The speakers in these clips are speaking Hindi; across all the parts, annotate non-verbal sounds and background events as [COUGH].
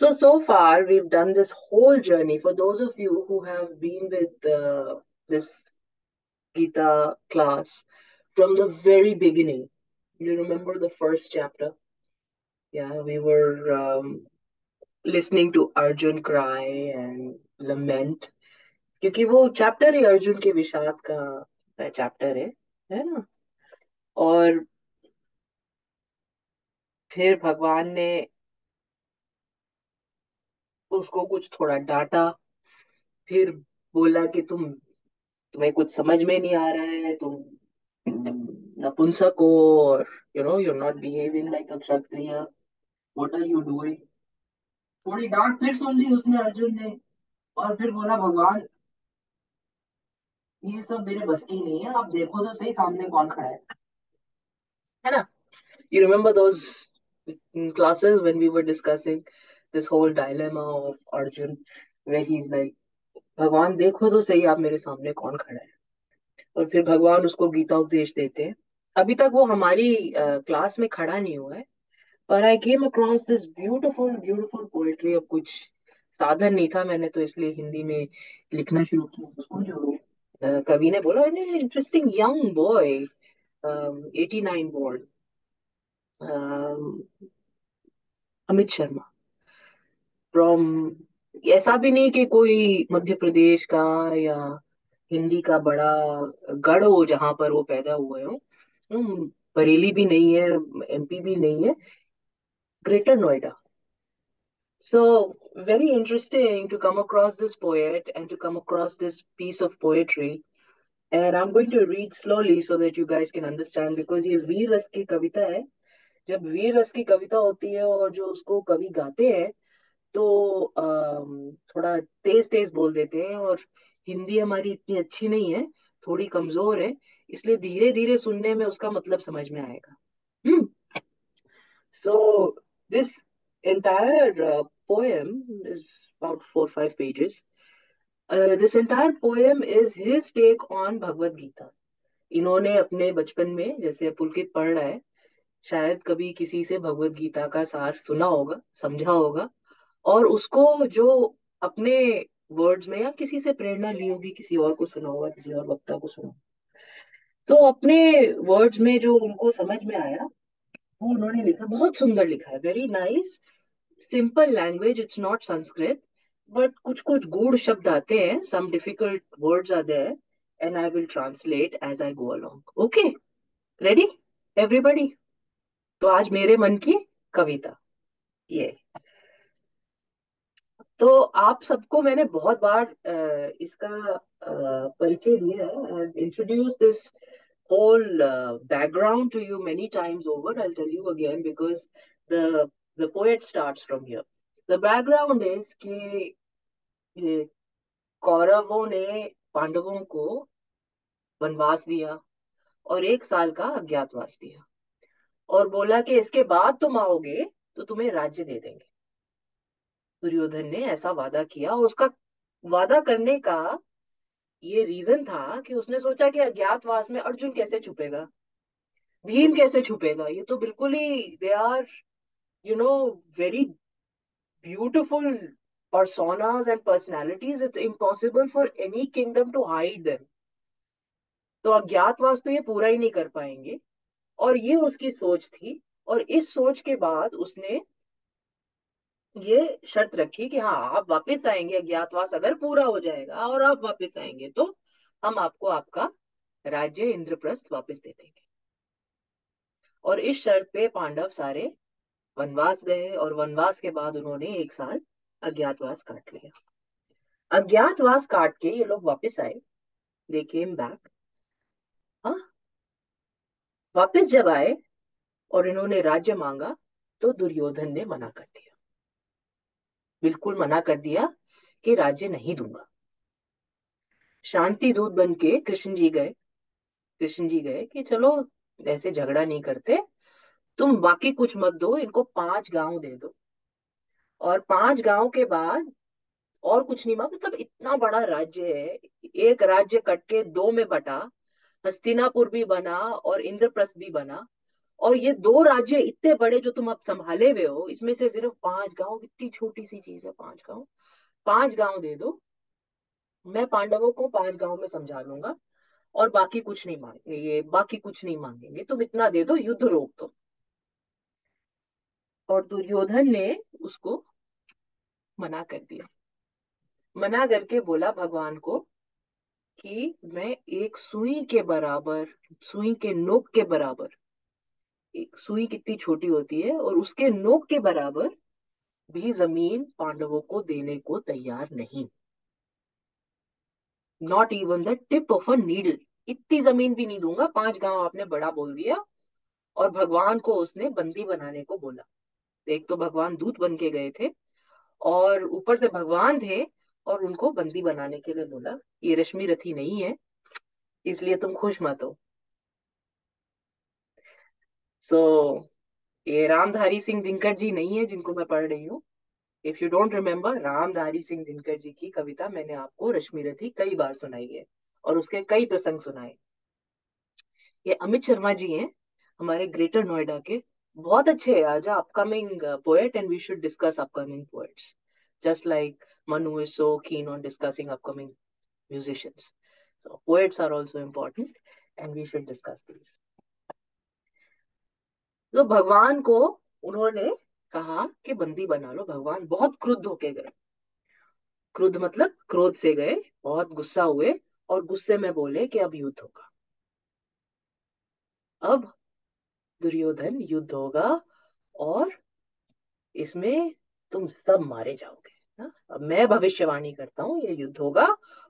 So, so far, we've done this whole journey. For those of you who have been with uh, this Gita class from the very beginning, you remember the first chapter? Yeah, we were um, listening to Arjun cry and lament. क्योंकि वो चैप्टर ही अर्जुन के विषाद का चैप्टर है है ना और फिर भगवान ने उसको कुछ थोड़ा डांटा, फिर बोला कि तुम, तुम्हें कुछ समझ में नहीं आ रहा है, तुम नपुंसक हो और you know you not behaving like a kshatriya. What are you doing थोड़ी डांट फिर सुन ली उसने अर्जुन ने और फिर बोला, भगवान, ये सब मेरे बस की नहीं है, आप देखो तो सही सामने कौन खड़ा है। है ना? You remember those classes when we were discussing? This whole dilemma of Arjun where he's like भगवान देखो तो सही आप मेरे सामने कौन खड़ा है? और फिर भगवान उसको गीता उपदेश देते हैं। अभी तक वो हमारी क्लास uh, में खड़ा नहीं हुआ है पर I came across this beautiful beautiful poetry अब कुछ साधन नहीं था। मैंने तो इसलिए हिंदी में लिखना शुरू किया। उसको जो uh, कवि ने बोला interesting young boy eighty nine board Amit Sharma. From ऐसा भी नहीं कि कोई मध्य प्रदेश का या हिंदी का बड़ा गढ़ हो जहाँ पर वो पैदा हुए हो। बरेली भी नहीं है एमपी भी नहीं है Greater Noida so very interesting to come across this poet and to come across this piece of poetry and I am going to read slowly so that you guys can understand because ये वीर रस की कविता है। जब वीर रस की कविता होती है और जो उसको कवि गाते हैं तो थोड़ा तेज तेज बोल देते हैं और हिंदी हमारी इतनी अच्छी नहीं है थोड़ी कमज़ोर है इसलिए धीरे धीरे सुनने में उसका मतलब समझ में आएगा। So this poem is about four five pages. Uh, this entire poem is his take on Bhagavad Gita इन्होंने अपने बचपन में जैसे पुलकित पढ़ रहा है शायद कभी किसी से भगवत गीता का सार सुना होगा समझा होगा। और उसको जो अपने वर्ड्स में या किसी से प्रेरणा ली होगी, किसी और को सुना होगा, किसी और वक्ता को सुना तो अपने वर्ड्स में जो उनको समझ में आया, वो उन्होंने लिखा, बहुत सुंदर लिखा है। Very nice simple language it's not Sanskrit but कुछ कुछ गूढ़ शब्द आते हैं some difficult words are there and I will translate as I go along okay ready everybody तो आज मेरे मन की कविता, ये। तो आप सबको मैंने बहुत बार आ, इसका परिचय दिया है। Introduce this whole background to you many times over I tell you again because the the poet starts from here the background is के कौरवों ने पांडवों को वनवास दिया और एक साल का अज्ञातवास दिया और बोला कि इसके बाद तुम आओगे तो तुम्हें राज्य दे देंगे। दुर्योधन ने ऐसा वादा किया उसका वादा करने का ये रीजन था कि उसने सोचा कि अज्ञातवास में अर्जुन कैसे छुपेगा? भीम कैसे छुपेगा? ये तो बिल्कुल ही they are you know very beautiful personas and personalities. It's impossible for any kingdom to hide them. तो अज्ञातवास तो ये पूरा ही नहीं कर पाएँगे। और ये उसकी सोच थी। और इस सोच के बाद उसने ये शर्त रखी कि हाँ आप वापस आएँगे अज्ञातवास अगर पूरा हो जाएगा और आप वापस आएँगे तो हम आपको आपका राज्य इंद्रप्रस्थ वापस दे देंगे। और इस शर्त पे पांडव सारे वनवास गए और वनवास के बाद उन्होंने एक साल अज्ञातवास काट लिया। अज्ञातवास काट के ये लोग वापस आए। दे केम बैक हाँ। वापस जब आए और इन्होंने राज्य मांगा तो दुर्योधन ने मना कर दिया। बिल्कुल मना कर दिया कि राज्य नहीं दूँगा। शांति दूत बन के कृष्ण जी गए। कृष्ण जी गए कि चलो, ऐसे झगड़ा नहीं करते। तुम बाकी कुछ मत दो, इनको पाँच गाँव दे दो। और पाँच गाँव के बाद और कुछ नहीं मांग मतलब इतना बड़ा राज्य है। एक राज्य कट के दो में बटा, हस्तिनापुर भी बना और इंद्रप्रस्थ भी बना। और ये दो राज्य इतने बड़े जो तुम अब संभाले हुए हो, इसमें से सिर्फ़ पाँच गाँव, कितनी छोटी सी चीज़ है, पाँच गाँव? पाँच गाँव दे दो। मैं पांडवों को पाँच गाँव में समझा लूँगा और बाकी कुछ नहीं मांगे, ये बाकी कुछ नहीं मांगेंगे। तुम इतना दे दो, युद्ध रोक दो। और दुर्योधन ने उसको मना कर दिया। मना करके बोला भगवान को कि मैं एक सुई के बराबर, सुई के नोक के बराबर सुई कितनी छोटी होती है और उसके नोक के बराबर भी ज़मीन पांडवों को देने को तैयार नहीं। Not even the tip of a needle इतनी ज़मीन भी नहीं दूँगा, पाँच गाँव आपने बड़ा बोल दिया और भगवान को उसने बंदी बनाने को बोला। एक तो भगवान दूत बन के गए थे और ऊपर से भगवान थे और उनको बंदी बनाने के लिए बोला, ये रश्मि रथी नहीं है, इसलिए तुम खुश मत हो। सो so, ये रामधारी सिंह दिनकर जी नहीं है जिनको मैं पढ़ रही हूँ if you don't remember Ramdhari Singh Dinkar ji की कविता मैंने आपको रश्मि रथी कई बार सुनाई है और उसके कई प्रसंग सुनाए ये अमित शर्मा जी हैं हमारे ग्रेटर नोएडा के बहुत अच्छे है आज upcoming poet and we should discuss upcoming poets just like Manu is so keen on discussing upcoming musicians. So poets are also important and we should discuss these. तो भगवान को उन्होंने कहा कि बंदी बना लो, भगवान बहुत क्रुद्ध होके गए। क्रुद्ध मतलब क्रोध से गए, बहुत गुस्सा हुए और गुस्से में बोले कि अब युद्ध होगा। अब दुर्योधन युद्ध होगा और इसमें तुम सब मारे जाओगे ना? अब मैं भविष्यवाणी करता हूँ, ये युद्ध होगा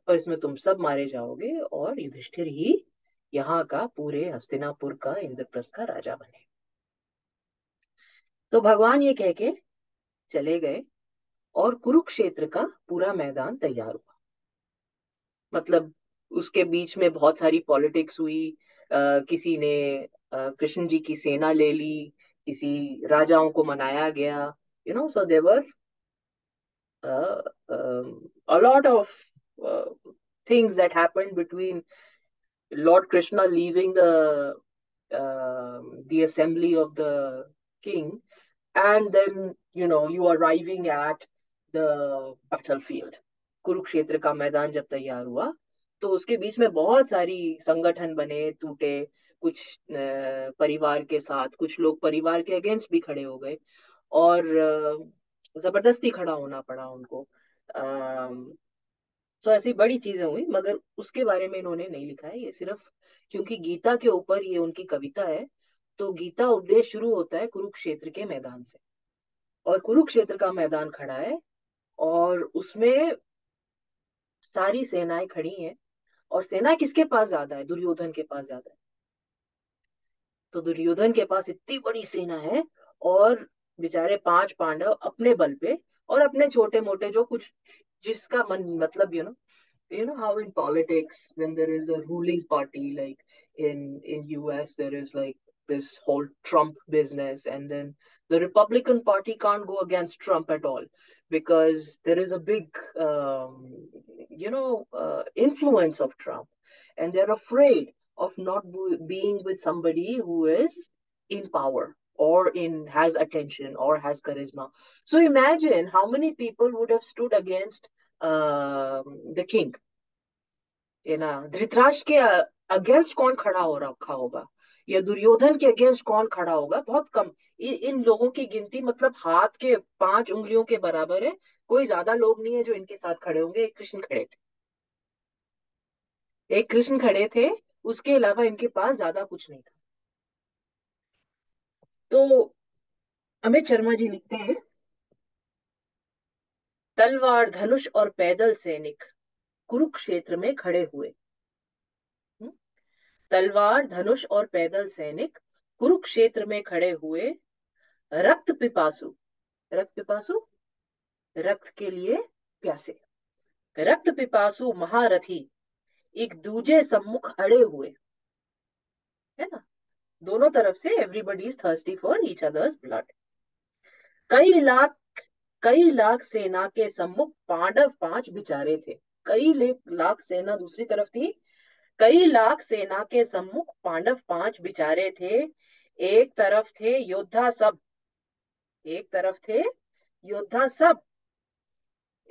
और इसमें तुम सब मारे जाओगे और युधिष्ठिर ही यहाँ का पूरे हस्तिनापुर का इंद्रप्रस्थ का राजा बने तो भगवान ये कह के चले गए और कुरुक्षेत्र का पूरा मैदान तैयार हुआ। मतलब उसके बीच में बहुत सारी पॉलिटिक्स हुई आ, किसी ने कृष्ण जी की सेना ले ली किसी राजाओं को मनाया गया you know so there were a lot of things that happened between Lord Krishna leaving the assembly of the king, and then, you know, you arriving at the battlefield Kurukshetra का मैदान जब तैयार हुआ तो उसके बीच में बहुत सारी संगठन बने, टूटे, कुछ परिवार के साथ, कुछ लोग परिवार के अगेंस्ट भी खड़े हो गए, और ज़बरदस्ती खड़ा होना पड़ा उनको। तो ऐसी बड़ी चीज़ें हुई, मगर उसके बारे में इन्होंने नहीं लिखा है, ये सिर्फ़, क्योंकि गीता के ऊपर ये उनकी कविता है तो गीता उपदेश शुरू होता है कुरुक्षेत्र के मैदान से। और कुरुक्षेत्र का मैदान खड़ा है और उसमें सारी सेनाएँ खड़ी हैं और सेना किसके पास ज़्यादा है? दुर्योधन के पास ज़्यादा है। तो दुर्योधन के पास इतनी बड़ी सेना है और बेचारे पाँच पांडव अपने बल पे और अपने छोटे मोटे जो कुछ जिसका मन मतलब you know you know how in politics when there is a ruling party like in in us there is like this whole trump business and then the republican party can't go against trump at all because there is a big um, you know uh, influence of trump and they're afraid of not being with somebody who is in power or in has attention or has charisma. So imagine how many people would have stood against uh, the king. You know, Dhritarashtra के अगेंस्ट कौन खड़ा हो रखा होगा या दुर्योधन के अगेंस्ट कौन खड़ा होगा? बहुत कम। इ, इन लोगों की गिनती मतलब हाथ के पाँच उंगलियों के बराबर है। कोई ज़्यादा लोग नहीं है जो इनके साथ खड़े होंगे। एक कृष्ण खड़े थे। एक कृष्ण खड़े थे। उसके अलावा इनके पास ज़्यादा कुछ नहीं था। तो अमित शर्मा जी लिखते हैं तलवार धनुष और पैदल सैनिक कुरुक्षेत्र में खड़े हुए? तलवार, धनुष और पैदल सैनिक कुरुक्षेत्र में खड़े हुए रक्त पिपासु। रक्त पिपासु? रक्त के लिए प्यासे। रक्त पिपासु महारथी, एक दूजे सम्मुख अड़े हुए। है ना? दोनों तरफ़ से everybody is thirsty for each others blood कई लाख कई लाख सेना के सम्मुख पांडव पाँच बिचारे थे। कई लाख सेना दूसरी तरफ़ थी कई लाख सेना के सम्मुख पांडव पाँच बिचारे थे। एक तरफ़ थे योद्धा सब। एक तरफ़ थे योद्धा सब।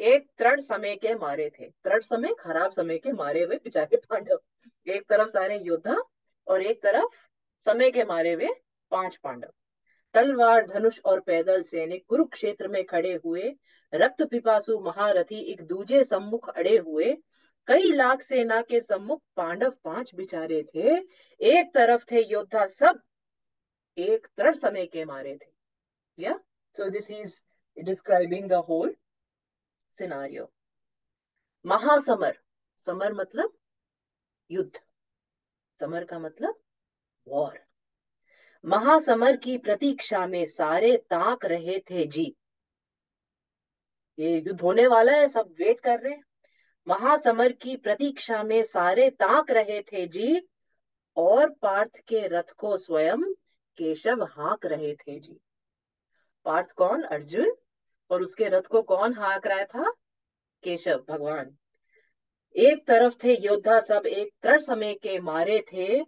एक तृण समय के मारे थे। तृण समय, खराब समय के मारे हुए पिछाड़े पांडव। एक तरफ़ सारे योद्धा और एक तरफ़ समय के मारे हुए पाँच पांडव। तलवार, धनुष और पैदल सैनिक कुरुक्षेत्र में खड़े हुए, रक्त पिपासु महारथी एक दूजे सम्मुख अड़े हुए कई लाख सेना के सम्मुख पांडव पाँच बिचारे थे। एक तरफ़ थे योद्धा सब, एक तृण समय के मारे थे। या so this is describing the whole scenario महासमर, समर मतलब युद्ध। समर का मतलब वॉर महासमर की प्रतीक्षा में सारे ताक रहे थे जी। ये युद्ध होने वाला है, सब वेट कर रहे हैं। महासमर की प्रतीक्षा में सारे ताक रहे थे जी, और पार्थ के रथ को स्वयं केशव हाक रहे थे जी। पार्थ कौन, अर्जुन? और उसके रथ को कौन हाँक रहा था? केशव, भगवान। एक तरफ़ थे योद्धा सब, एक तृण समय के मारे थे।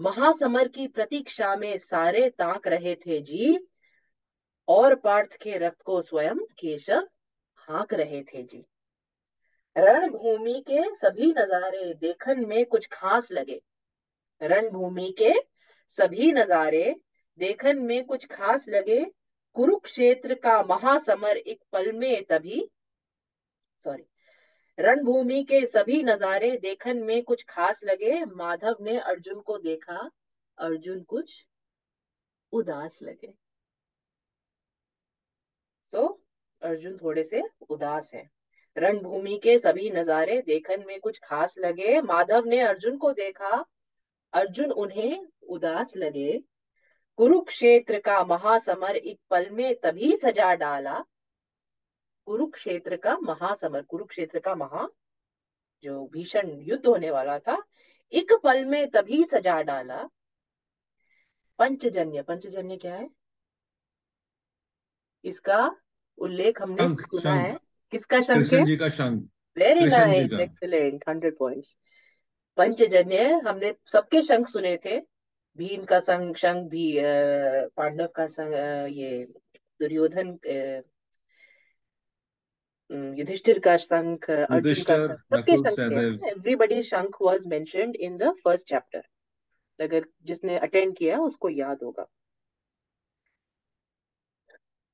महासमर की प्रतीक्षा में सारे ताक रहे थे जी, और पार्थ के रथ को स्वयं केशव हाक रहे थे जी। रणभूमि के सभी नजारे देखन में कुछ खास लगे। रणभूमि के सभी नजारे देखन में कुछ खास लगे। कुरुक्षेत्र का महासमर एक पल में तभी सॉरी रणभूमि के सभी नजारे देखन में कुछ खास लगे। माधव ने अर्जुन को देखा। अर्जुन कुछ उदास लगे। सो so, अर्जुन थोड़े से उदास है। रणभूमि के सभी नजारे देखन में कुछ खास लगे। माधव ने अर्जुन को देखा। अर्जुन उन्हें उदास लगे। कुरुक्षेत्र का महासमर एक पल में तभी सजा डाला। कुरुक्षेत्र का महासमर कुरुक्षेत्र का महा जो भीषण युद्ध होने वाला था एक पल में तभी सजा डाला। पंचजन्य पंचजन्य क्या है? इसका उल्लेख हमने सुना है। किसका शंख कृष्ण है जी का शंख वेरी कृष्ण जी नाइस का। एक्सीलेंट हंड्रेड पॉइंट्स पंचजन्य हमने सबके शंख सुने थे। भीम का संग शंख भी अ, पांडव का अ, ये दुर्योधन अ, अम, युधिष्ठिर का शंख अर्जुन का युधिष्ठिर शंख सबके नकुल शंख थे। सहदेव। एवरीबडी शंख was mentioned in the first chapter अगर जिसने अटेंड किया उसको याद होगा।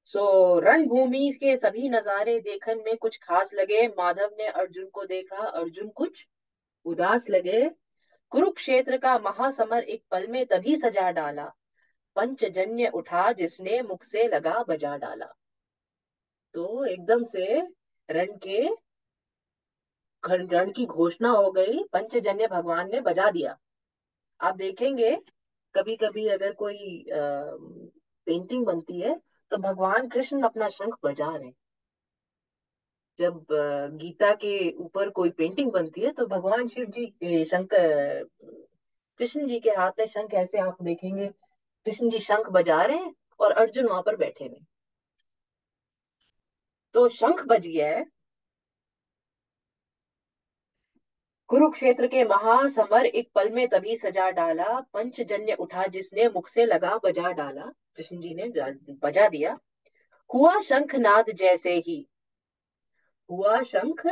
सो रणभूमि के सभी नजारे देखन में कुछ खास लगे। माधव ने अर्जुन को देखा। अर्जुन कुछ उदास लगे। कुरुक्षेत्र का महासमर एक पल में तभी सजा डाला। पंचजन्य उठा जिसने मुख से लगा बजा डाला। तो एकदम से रण के रण की घोषणा हो गई। पंचजन्य भगवान ने बजा दिया। आप देखेंगे कभी कभी अगर कोई आ, पेंटिंग बनती है तो भगवान कृष्ण अपना शंख बजा रहे जब गीता के ऊपर कोई पेंटिंग बनती है तो भगवान शिव जी शंख कृष्ण जी के हाथ में शंख ऐसे आप देखेंगे। कृष्ण जी शंख बजा रहे हैं और अर्जुन वहाँ पर बैठे हुए तो शंख बज गया है। कुरुक्षेत्र के महासमर एक पल में तभी सजा डाला, पंचजन्य उठा जिसने मुख से लगा बजा डाला। कृष्ण जी ने बजा दिया। हुआ शंख नाद जैसे ही। हुआ शंख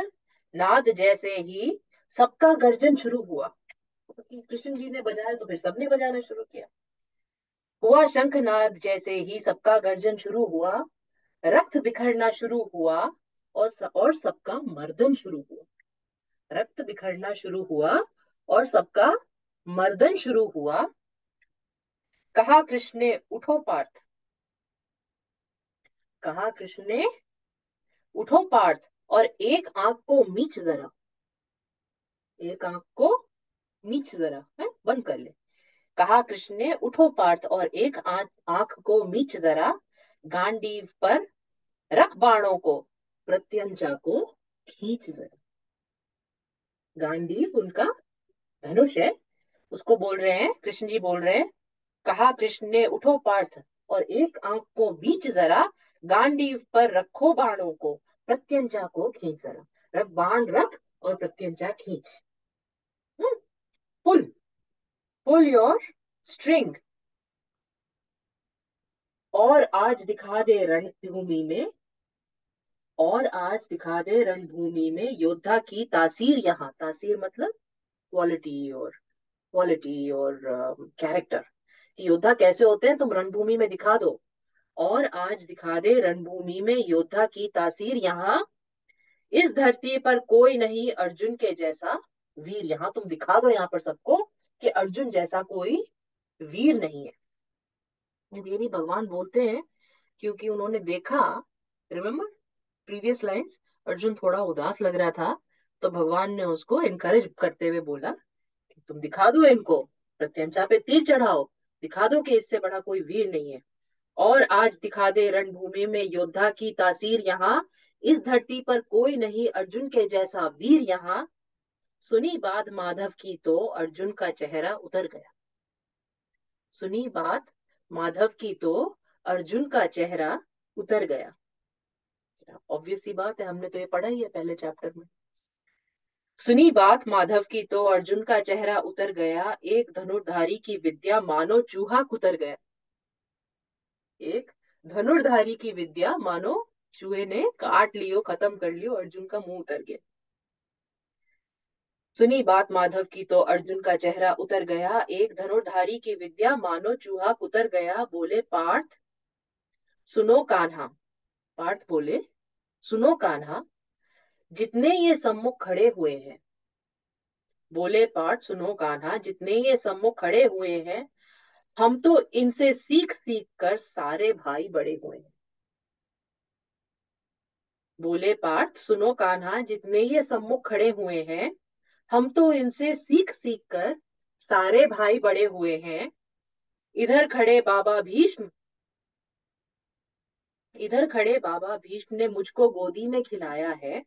नाद जैसे ही सबका गर्जन शुरू हुआ। कृष्ण जी ने बजाया तो फिर सबने बजाना शुरू किया। हुआ शंख नाद जैसे ही सबका गर्जन शुरू हुआ, रक्त बिखरना शुरू हुआ और और सबका मर्दन शुरू हुआ। रक्त बिखरना शुरू हुआ और सबका मर्दन शुरू हुआ। कहा कृष्ण ने उठो पार्थ। कहा कृष्ण ने उठो पार्थ और एक आँख को मीच जरा। एक आँख को मीच जरा, है? बंद कर ले। कहा कृष्ण ने उठो पार्थ और एक आँख को मीच जरा। गांडीव पर रख बाणों को, प्रत्यंचा को खींच जरा। गांडीव उनका धनुष है, उसको बोल रहे हैं, कृष्ण जी बोल रहे हैं, कहा कृष्ण ने, उठो पार्थ, और एक आँख को बीच जरा गांडी पर रखो बाणों को, प्रत्यंचा को खींच जरा, रख बाण रख और प्रत्यंचा खींच। पुल पुल योर स्ट्रिंग और आज दिखा दे रणभूमि में और आज दिखा दे रणभूमि में योद्धा की तासीर यहाँ। तासीर मतलब क्वालिटी और क्वालिटी और कैरेक्टर कि योद्धा कैसे होते हैं, तुम रणभूमि में दिखा दो। और आज दिखा दे रणभूमि में योद्धा की तासीर यहाँ। इस धरती पर कोई नहीं अर्जुन के जैसा वीर। यहाँ तुम दिखा दो यहाँ पर सबको कि अर्जुन जैसा कोई वीर नहीं है। ये भी भगवान बोलते हैं, क्योंकि उन्होंने देखा रिमेम्बर प्रीवियस लाइंस, अर्जुन थोड़ा उदास लग रहा था तो भगवान ने उसको इनकरेज करते हुए बोला कि तुम दिखा दो इनको, प्रत्यंचा पे तीर चढ़ाओ, दिखा दो कि इससे बड़ा कोई वीर नहीं है। और आज दिखा दे रणभूमि में योद्धा की तासीर यहाँ, इस धरती पर कोई नहीं, अर्जुन के जैसा वीर यहाँ। सुनी बात माधव की तो अर्जुन का चेहरा उतर गया। सुनी बात माधव की तो अर्जुन का चेहरा उतर गया। ऑब्वियस ही बात है, हमने तो ये पढ़ा ही है पहले चैप्टर में। सुनी बात, माधव की तो अर्जुन का चेहरा उतर गया, एक धनुर्धारी की विद्या मानो चूहा कुतर गया। एक धनुर्धारी की विद्या मानो चूहे ने काट लियो, खत्म कर लियो, अर्जुन का मुँह उतर गया। सुनी बात, माधव की तो अर्जुन का चेहरा उतर गया, एक धनुर्धारी की विद्या मानो चूहा कुतर गया, बोले, पार्थ, सुनो कान्हा। पार्थ बोले सुनो कान्हा, जितने ये सम्मुख खड़े हुए हैं, बोले पाठ सुनो कान्हा, जितने ये सम्मुख खड़े हुए हैं, हम तो इनसे सीख सीख कर सारे भाई बड़े हुए हैं। बोले पार्थ सुनो कान्हा, जितने ये सम्मुख खड़े हुए हैं, हम तो इनसे सीख सीख कर सारे भाई बड़े हुए हैं। इधर खड़े बाबा भीष्म इधर खड़े बाबा भीष्म ने मुझको गोदी में खिलाया है।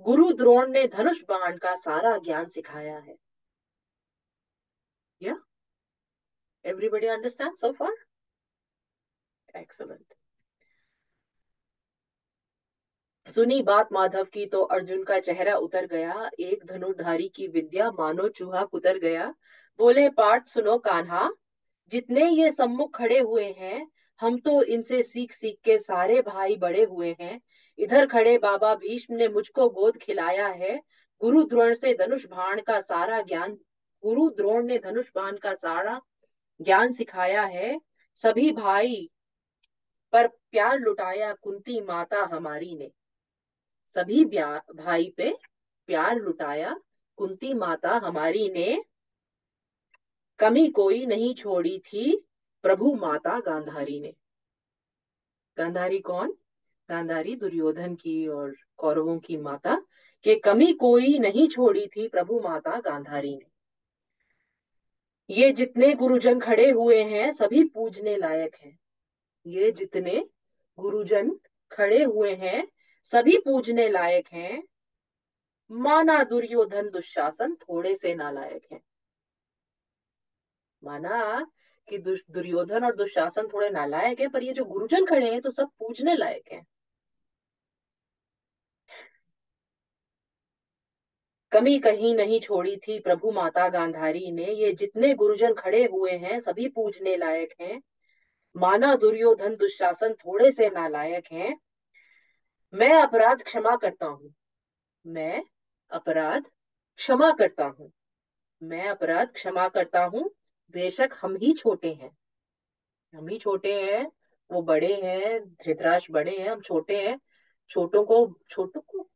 गुरु द्रोण ने धनुष बाण का सारा ज्ञान सिखाया है। या everybody understand so far excellent सुनी बात माधव की तो अर्जुन का चेहरा उतर गया। एक धनुर्धारी की विद्या मानो चूहा कुतर गया। बोले, पार्थ सुनो कान्हा, जितने ये सम्मुख खड़े हुए हैं हम तो इनसे सीख सीख के सारे भाई बड़े हुए हैं। इधर खड़े बाबा भीष्म ने मुझको गोद खिलाया है। गुरु द्रोण से धनुष बाण का सारा ज्ञान, गुरु द्रोण ने धनुष बाण का सारा ज्ञान सिखाया है। सभी भाई पर प्यार लुटाया कुंती माता हमारी ने। सभी भाई पे प्यार लुटाया कुंती माता हमारी ने। कमी कोई नहीं छोड़ी थी। प्रभु माता गांधारी ने। गांधारी कौन? गांधारी दुर्योधन की और कौरवों की माता के कमी कोई नहीं छोड़ी थी प्रभु माता गांधारी ने। ये जितने गुरुजन खड़े हुए हैं, सभी पूजने लायक हैं। ये जितने गुरुजन खड़े हुए हैं, सभी पूजने लायक हैं। माना दुर्योधन दुशासन थोड़े से नालायक हैं। माना कि दुर्योधन और दुशासन थोड़े नालायक है, पर ये जो गुरुजन खड़े हैं तो सब पूजने लायक हैं। कमी कहीं नहीं छोड़ी थी प्रभु माता गांधारी ने। ये जितने गुरुजन खड़े हुए हैं, सभी पूजने लायक हैं। माना दुर्योधन दुशासन थोड़े से नालायक हैं। मैं अपराध क्षमा करता हूँ। मैं अपराध क्षमा करता हूँ। मैं अपराध क्षमा करता हूँ। बेशक हम ही छोटे हैं। हम ही छोटे हैं, वो बड़े हैं, धृतराज बड़े हैं, हम छोटे हैं। छोटों को छोटों को,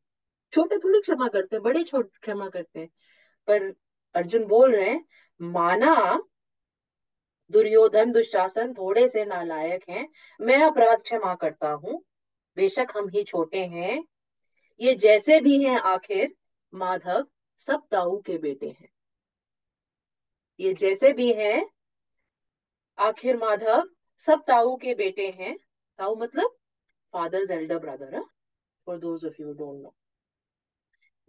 छोटे थोड़ी क्षमा करते हैं, बड़े छोटे क्षमा करते हैं। पर अर्जुन बोल रहे हैं, माना दुर्योधन, दुशासन थोड़े से नालायक हैं, मैं अपराध क्षमा करता हूँ। बेशक हम ही छोटे हैं। ये जैसे भी हैं आखिर, माधव, सब ताऊ के बेटे हैं। ये जैसे भी हैं, आखिर माधव, सब ताऊ के बेटे हैं। ताऊ मतलब father's elder brother for those of you don't know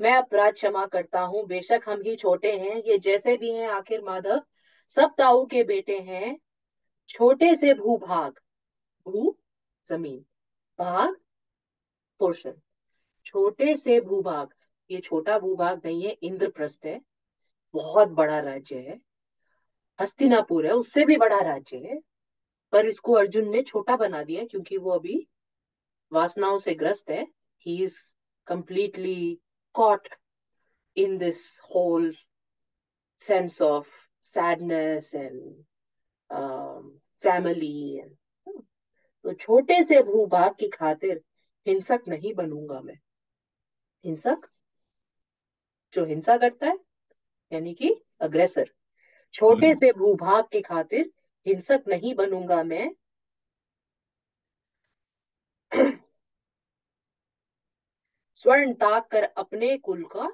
मैं अपराध क्षमा करता हूँ, बेशक हम ही छोटे हैं। ये जैसे भी हैं, आखिर माधव, सब ताऊ के बेटे हैं। छोटे से भूभाग भू ज़मीन, भाग पोर्शन छोटे से भूभाग ये छोटा भूभाग नहीं है, इंद्रप्रस्थ है। बहुत बड़ा राज्य है। हस्तिनापुर है, उससे भी बड़ा राज्य है, पर इसको अर्जुन ने छोटा बना दिया क्योंकि वो अभी वासनाओं से ग्रस्त है। He is completely caught in this whole sense of sadness and family तो छोटे से भूभाग की खातिर हिंसक नहीं बनूँगा मैं। हिंसक? जो हिंसा करता है, यानी कि अग्रेसर छोटे हम्म। से भूभाग की खातिर हिंसक नहीं बनूँगा मैं [CLEARS THROAT] स्वर्ण ताक कर अपने कुल का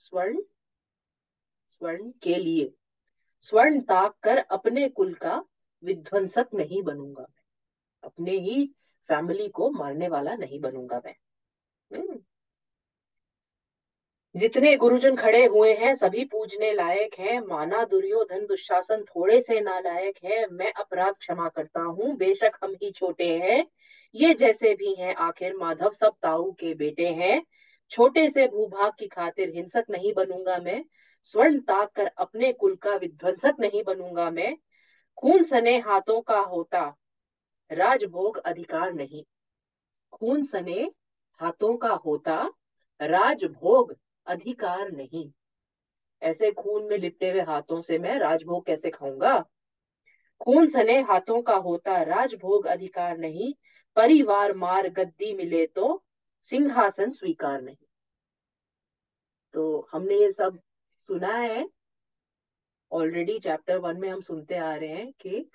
स्वर्ण स्वर्ण के लिए स्वर्ण ताक कर अपने कुल का विध्वंसक नहीं बनूँगा मैं अपने ही फैमिली को मारने वाला नहीं बनूँगा मैं हम्म। जितने गुरुजन खड़े हुए हैं, सभी पूजने लायक हैं। माना दुर्योधन, दुशासन थोड़े से नालायक है। मैं अपराध क्षमा करता हूँ। बेशक हम ही छोटे हैं। ये जैसे भी हैं, आखिर माधव सब ताऊ के बेटे हैं। छोटे से भूभाग की खातिर हिंसक नहीं बनूँगा मैं। स्वर्ण ताक कर अपने कुल का विध्वंसक नहीं बनूँगा मैं। खून सने हाथों का होता, राजभोग अधिकार नहीं। खून सने हाथों का होता, राजभोग अधिकार नहीं। ऐसे खून में लिपटे हुए हाथों से मैं राजभोग कैसे खाऊँगा? खून सने हाथों का होता राजभोग अधिकार नहीं, परिवार मार गद्दी मिले तो सिंहासन स्वीकार नहीं। तो हमने ये सब सुना है। ऑलरेडी चैप्टर वन में हम सुनते आ रहे हैं कि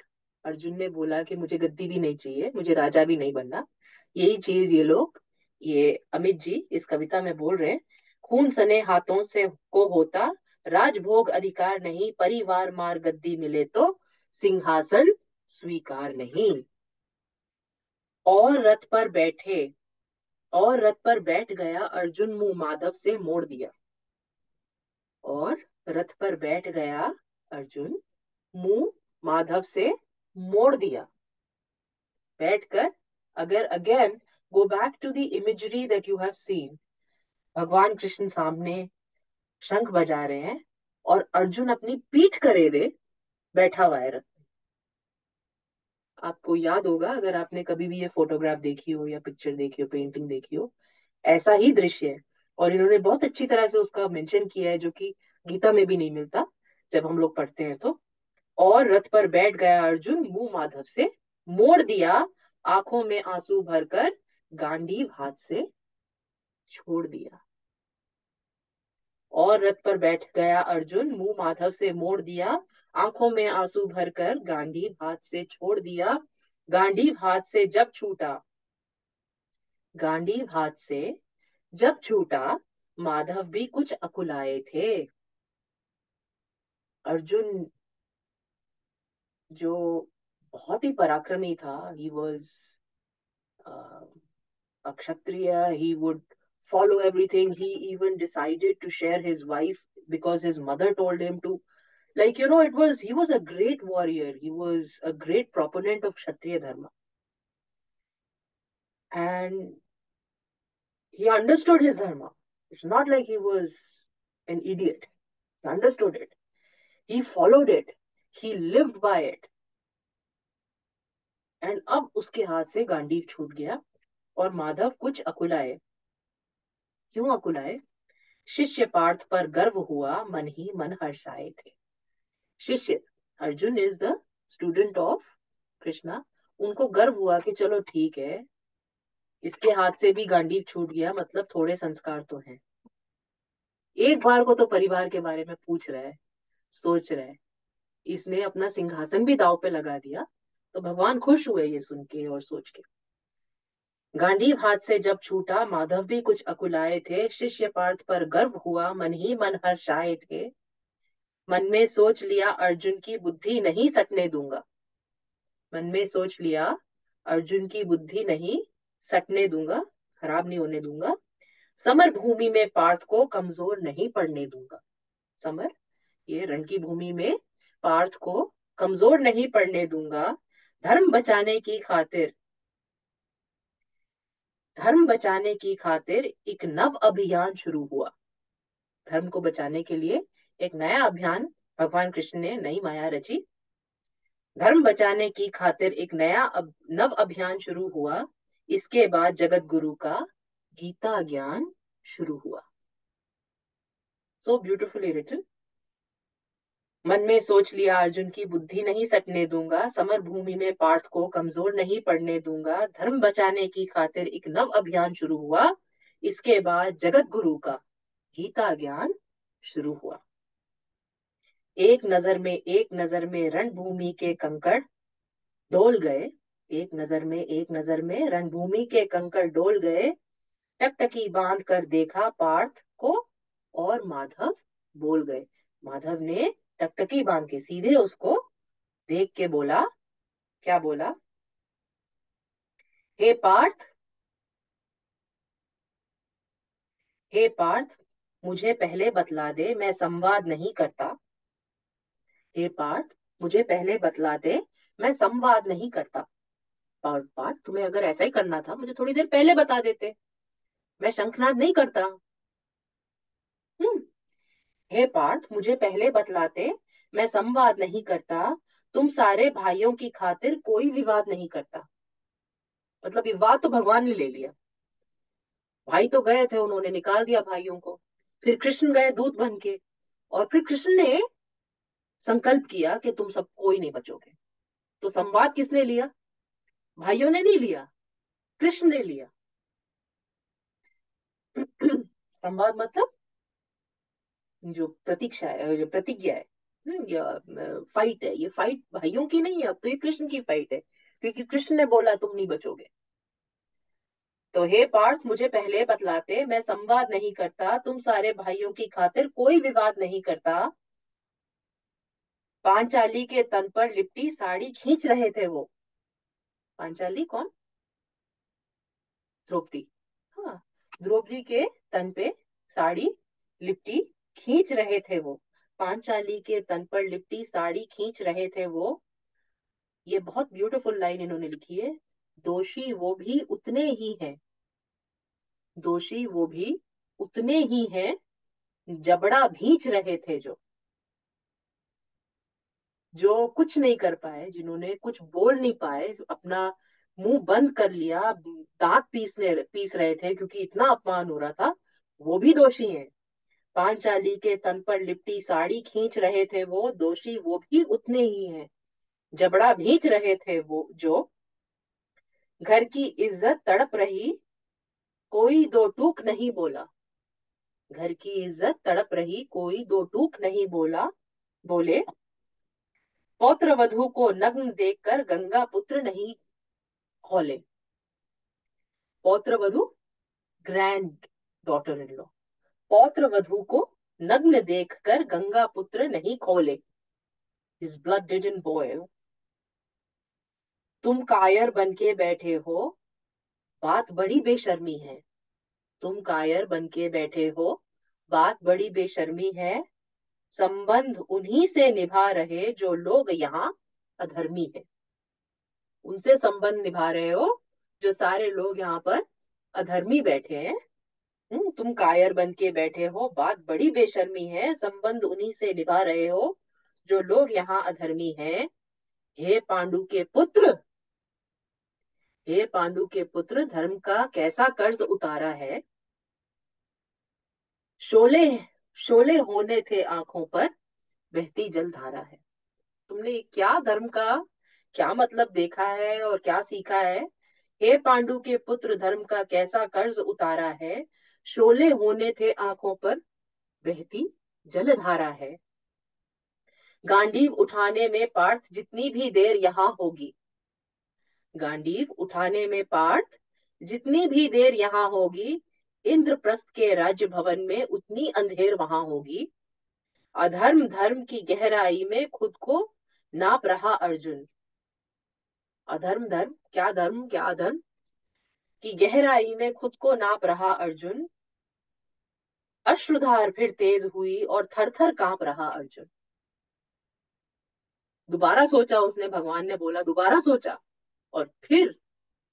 अर्जुन ने बोला कि मुझे गद्दी भी नहीं चाहिए, मुझे राजा भी नहीं बनना। यही चीज़ ये लोग, ये अमित जी इस कविता में बोल रहे हैं खून सने हाथों से को होता, राजभोग अधिकार नहीं, परिवार मार गद्दी मिले तो सिंहासन स्वीकार नहीं। और रथ पर बैठे, और रथ पर बैठ गया, अर्जुन मुँह माधव से मोड़ दिया। और रथ पर बैठ गया, अर्जुन मुँह माधव से मोड़ दिया। बैठकर, अगर again go back to the imagery that you have seen भगवान कृष्ण सामने शंख बजा रहे हैं और अर्जुन अपनी पीठ करे हुए बैठा हुआ है रथ आपको याद होगा, अगर आपने कभी भी ये फोटोग्राफ देखी हो या पिक्चर देखी हो पेंटिंग देखी हो, ऐसा ही दृश्य है। और इन्होंने बहुत अच्छी तरह से उसका मेंशन किया है जो कि गीता में भी नहीं मिलता, जब हम लोग पढ़ते हैं तो। और रथ पर बैठ गया अर्जुन, मुँह माधव से, मोड़ दिया, आँखों में आँसू भरकर गांडीव हाथ से छोड़ दिया। और रथ पर बैठ गया अर्जुन। मुँह माधव से मोड़ दिया। आँखों में आँसू भरकर गांधी हाथ से छोड़ दिया। गांधी हाथ से जब छूटा, गांधी हाथ से जब छूटा, माधव भी कुछ अकुलाए थे। अर्जुन जो बहुत ही पराक्रमी था he was अक्षत्रिय kshatriya he would follow everything he even decided to share his wife because his mother told him to like you know it was he was a great warrior he was a great proponent of kshatriya dharma and he understood his dharma it's not like he was an idiot he understood it He followed it. He lived by it. And अब उसके हाथ से गांडीव छूट गया और माधव कुछ अकुलाए क्यों अकुलाए शिष्य पार्थ पर गर्व हुआ, मन ही मन हर्षाए थे। शिष्य, Arjun is the student of Krishna उनको गर्व हुआ कि चलो ठीक है, इसके हाथ से भी गांडीव छूट गया मतलब थोड़े संस्कार तो हैं। एक बार को तो परिवार के बारे में पूछ रहा है, सोच रहे इसने अपना सिंहासन भी दाव पे लगा दिया तो भगवान खुश हुए ये सुन के और सोच के। गांडीव हाथ से जब छूटा, माधव भी कुछ अकुलाए थे। शिष्य पार्थ पर गर्व हुआ, मन ही मन हर्षाए थे। मन में सोच लिया, अर्जुन की बुद्धि नहीं सटने दूँगा। मन में सोच लिया, अर्जुन की बुद्धि नहीं सटने दूँगा, खराब नहीं होने दूँगा। समर भूमि में पार्थ को कमज़ोर नहीं पड़ने दूँगा। समर, ये रण की भूमि में पार्थ को कमज़ोर नहीं पड़ने दूँगा। धर्म बचाने की खातिर धर्म बचाने की खातिर एक नव अभियान शुरू हुआ। धर्म को बचाने के लिए एक नया अभियान भगवान कृष्ण ने नई माया रची। धर्म बचाने की खातिर एक नया अब, नव अभियान शुरू हुआ। इसके बाद जगत गुरु का गीता ज्ञान शुरू हुआ। सो ब्यूटिफुली रिटन मन में सोच लिया, अर्जुन की बुद्धि नहीं सटने दूँगा समर भूमि में पार्थ को कमज़ोर नहीं पड़ने दूँगा, धर्म बचाने की खातिर एक नव अभियान शुरू हुआ, इसके बाद जगत गुरु का गीता ज्ञान शुरू हुआ। एक नज़र में, एक नज़र में रणभूमि के कंकड़ डोल गए, एक नज़र में, एक नज़र में रणभूमि के कंकड़ डोल गए, टकटकी बाँध कर देखा पार्थ को और माधव बोल गए। माधव ने टकटकी बाँध के सीधे उसको देख के बोला, क्या बोला? हे पार्थ हे पार्थ, मुझे पहले बतला दे, मैं संवाद नहीं करता। हे पार्थ, मुझे पहले बतला दे, मैं संवाद नहीं करता। पार्थ पार्थ, तुम्हें अगर ऐसा ही करना था, मुझे थोड़ी देर पहले बता देते। मैं शंखनाद नहीं करता। हे पार्थ, मुझे पहले बतलाते, मैं संवाद नहीं करता। तुम सारे भाइयों की खातिर कोई विवाद नहीं करता। मतलब विवाद तो भगवान ने ले लिया। भाई तो गए थे उन्होंने, निकाल दिया भाइयों को। फिर कृष्ण गए दूत बन के। और फिर कृष्ण ने संकल्प किया कि तुम सब कोई नहीं बचोगे। तो संवाद किसने लिया? भाइयों ने नहीं लिया, कृष्ण ने लिया। [CLEARS THROAT] संवाद मतलब? जो प्रतीक्षा है जो प्रतिज्ञा है हम्म, फाइट है ये फाइट भाइयों की नहीं है अब तो ये कृष्ण की फाइट है क्योंकि कृष्ण ने बोला तुम नहीं बचोगे। तो हे पार्थ मुझे पहले बतलाते मैं संवाद नहीं करता तुम सारे भाइयों की खातिर कोई विवाद नहीं करता। पांचाली के तन पर लिपटी साड़ी खींच रहे थे वो। पांचाली कौन? द्रौपदी। हाँ द्रौपदी के तन पे साड़ी लिपटी खींच रहे थे वो। पांचाली के तन पर लिपटी साड़ी खींच रहे थे वो। ये बहुत ब्यूटीफुल लाइन इन्होंने लिखी है। दोषी वो भी उतने ही हैं। दोषी वो भी उतने ही हैं, जबड़ा भींच रहे थे जो। जो कुछ नहीं कर पाए, जिन्होंने कुछ बोल नहीं पाए, अपना मुँह बंद कर लिया, दांत पीसने, पीस रहे थे, क्योंकि इतना अपमान हो रहा था, वो भी दोषी हैं। पांचाली के तन पर लिपटी साड़ी खींच रहे थे वो, दोषी वो भी उतने ही हैं। जबड़ा भींच रहे थे वो, जो घर की इज़्ज़त तड़प रही, कोई दो टूक नहीं बोला। घर की इज़्ज़त तड़प रही, कोई दो टूक नहीं बोला, बोले, पौत्र वधु को नग्न देखकर गंगा पुत्र नहीं खोले। पौत्र वधु ग्रैंड डॉटर इन लॉ पौत्र वधु को नग्न देखकर गंगा पुत्र नहीं खोले। His blood didn't boil. तुम कायर बन के बैठे हो। बात बड़ी बेशर्मी है। तुम कायर बनके बैठे हो। बात बड़ी बेशर्मी है। संबंध उन्हीं से निभा रहे जो लोग यहाँ अधर्मी है। उनसे संबंध निभा रहे हो जो सारे लोग यहाँ पर अधर्मी बैठे हैं। तुम कायर बन के बैठे हो, बात बड़ी बेशर्मी है, संबंध उन्हीं से निभा रहे हो, जो लोग यहाँ अधर्मी हैं। हे पांडु के पुत्र! हे पांडु के पुत्र, धर्म का कैसा कर्ज उतारा है? शोले शोले होने थे आँखों पर, बहती जल धारा है। तुमने क्या धर्म का, क्या मतलब देखा है और क्या सीखा है? हे पांडु के पुत्र, धर्म का कैसा कर्ज उतारा है? शोले होने थे आँखों पर, बहती जल धारा है। गांडीव उठाने में पार्थ जितनी भी देर यहाँ होगी। गांडीव उठाने में पार्थ जितनी भी देर यहाँ होगी, इंद्रप्रस्थ के राज्य भवन में उतनी अंधेर वहाँ होगी। अधर्म धर्म की गहराई में खुद को नाप रहा अर्जुन। अधर्म धर्म क्या धर्म, क्या अधर्म? की गहराई में खुद को नाप रहा अर्जुन। अश्रुधार फिर तेज हुई और थर थर काँप रहा अर्जुन। दोबारा सोचा उसने, भगवान ने बोला, दोबारा सोचा। और फिर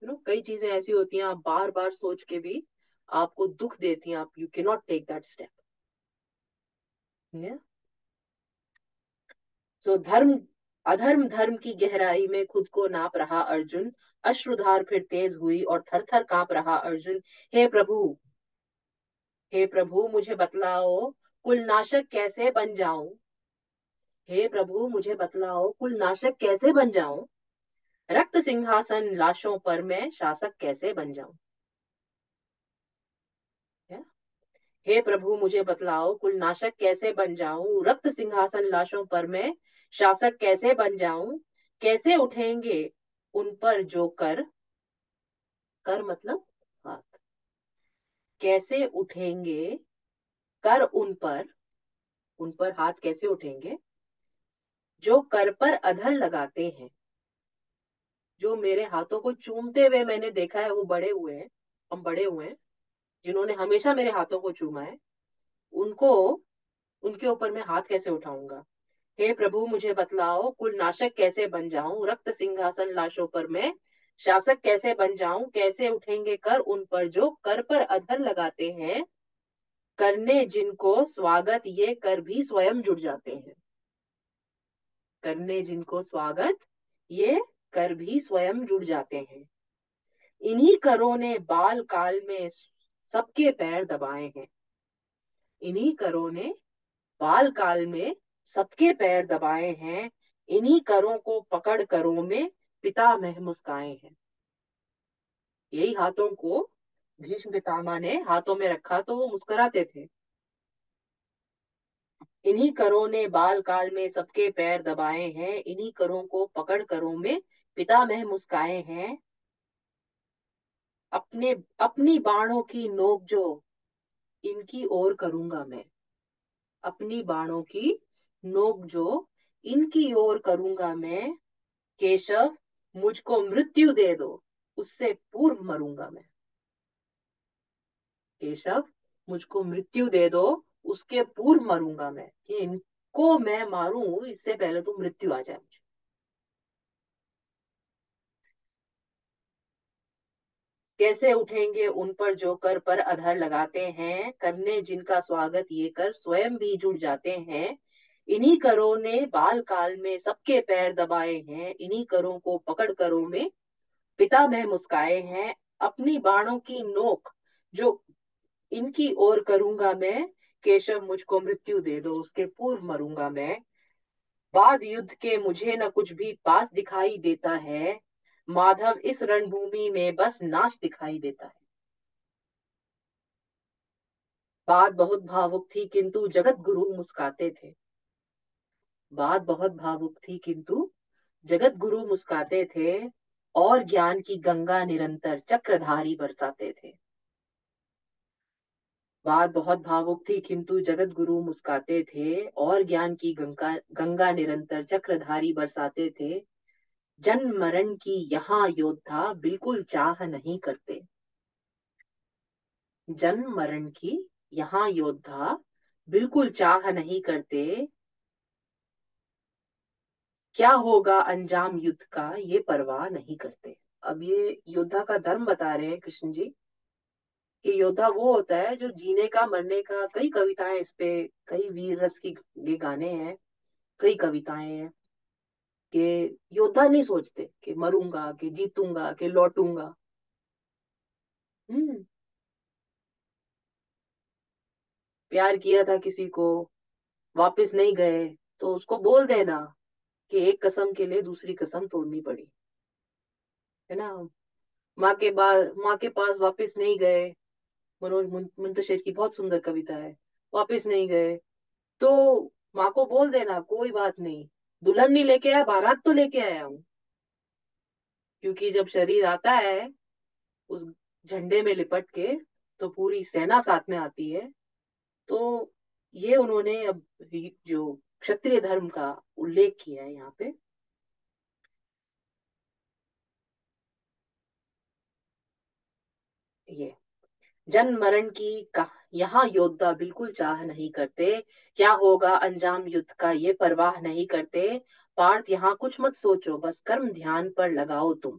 यू नो कई चीज़ें ऐसी होती हैं, आप बार बार सोच के भी आपको दुख देती हैं, आप you can not take that step so dharma, adharma, dharma की गहराई में खुद को नाप रहा अर्जुन। अश्रुधार फिर तेज हुई और थर थर काँप रहा अर्जुन। हे प्रभु हे प्रभु, मुझे बतलाओ, कुलनाशक कैसे बन जाऊँ? हे प्रभु, मुझे बतलाओ, कुलनाशक कैसे बन जाऊँ? रक्त सिंहासन लाशों पर मैं शासक कैसे बन जाऊँ? हे प्रभु, मुझे बतलाओ, कुलनाशक कैसे बन जाऊँ? रक्त सिंहासन लाशों पर मैं शासक कैसे बन जाऊँ? कैसे उठेंगे उन पर जो कर? कर मतलब? कैसे उठेंगे, कर उन पर उन पर हाथ कैसे उठेंगे, जो कर पर अधर लगाते हैं, जो मेरे हाथों को चूमते हुए मैंने देखा है, वो बड़े हुए हैं, हम बड़े हुए हैं, जिन्होंने हमेशा मेरे हाथों को चूमा है, उनको, उनके ऊपर मैं हाथ कैसे उठाऊँगा? हे प्रभु, मुझे बतलाओ, कुल नाशक कैसे बन जाऊँ? रक्त सिंहासन लाशों पर मैं शासक कैसे बन जाऊँ, कैसे उठेंगे कर, उन पर जो कर पर अधर लगाते हैं, करने जिनको स्वागत ये कर भी स्वयं जुड़ जाते हैं। करने जिनको स्वागत ये कर भी स्वयं जुड़ जाते हैं। इन्हीं करों ने बाल काल में सबके पैर दबाए हैं। इन्हीं करों ने बाल काल में सबके पैर दबाए हैं। इन्हीं करों को पकड़ करों में पिता मह मुस्काए हैं। यही हाथों को भीष्म पितामह ने हाथों में रखा तो वो मुस्कुराते थे। इन्हीं करों ने बाल काल में सबके पैर दबाए हैं, इन्हीं करों को पकड़ करों में पिता मह मुस्काए हैं। अपने, अपनी बाणों की नोक जो, इनकी ओर करूँगा मैं। अपनी बाणों की नोक जो, इनकी ओर करूँगा मैं, केशव मुझको मृत्यु दे दो, उससे पूर्व मरूँगा मैं। केशव, मुझको मृत्यु दे दो, उसके पूर्व मरूँगा मैं। कि इनको मैं मारूं, इससे पहले तो मृत्यु आ जाए मुझे। कैसे उठेंगे उन पर जो कर पर अधर लगाते हैं? करने जिनका स्वागत ये कर, स्वयं भी जुड़ जाते हैं। इन्हीं करों ने बाल काल में सबके पैर दबाए हैं, इन्हीं करों को पकड़ करों में पिता में मुस्काए हैं, अपनी बाणों की नोक जो इनकी ओर करूँगा मैं, केशव मुझको मृत्यु दे दो, उसके पूर्व मरूँगा मैं। बाद युद्ध के मुझे न कुछ भी पास दिखाई देता है, माधव इस रणभूमि में बस नाश दिखाई देता है। बात बहुत भावुक थी, किंतु जगत गुरु मुस्काते थे। बात बहुत भावुक थी किंतु जगत गुरु मुस्काते थे और ज्ञान की गंगा निरंतर चक्रधारी बरसाते थे। बात बहुत भावुक थी किंतु जगत गुरु मुस्काते थे और ज्ञान की गंगा गंगा निरंतर चक्रधारी बरसाते थे। जन्म मरण की यहाँ योद्धा बिल्कुल चाह नहीं करते। जन्म मरण की यहाँ योद्धा बिल्कुल चाह नहीं करते। क्या होगा अंजाम युद्ध का? ये परवाह नहीं करते। अब ये योद्धा का धर्म बता रहे हैं कृष्ण जी कि योद्धा वो होता है जो जीने का, मरने का, कई कविताएँ इस पे, कई वीर रस की ये गाने हैं, कई कविताएँ हैं कि योद्धा नहीं सोचते कि मरूँगा, कि जीतूँगा, कि लौटूँगा। हम्म। प्यार किया था किसी को, वापस नहीं गए तो उसको बोल देना। कि एक कसम के लिए दूसरी कसम तोड़नी पड़ी, है ना? माँ के बाद माँ के पास वापस नहीं गए। मनोज मुंतशिर की बहुत सुंदर कविता है। वापस नहीं गए। तो माँ को बोल देना, कोई बात नहीं। दुल्हन नहीं लेके आया, बारात तो लेके आया हूँ। क्योंकि जब शरीर आता है, उस झंडे में लिपट के तो पूरी सेना साथ में आती है। तो ये उन्होंने अब जो क्षत्रिय धर्म का उल्लेख किया है यहाँ पे। ये, जन्म मरण की यहाँ योद्धा बिल्कुल चाह नहीं करते। क्या होगा अंजाम युद्ध का ये परवाह नहीं करते। पार्थ, यहाँ कुछ मत सोचो, बस कर्म ध्यान पर लगाओ तुम।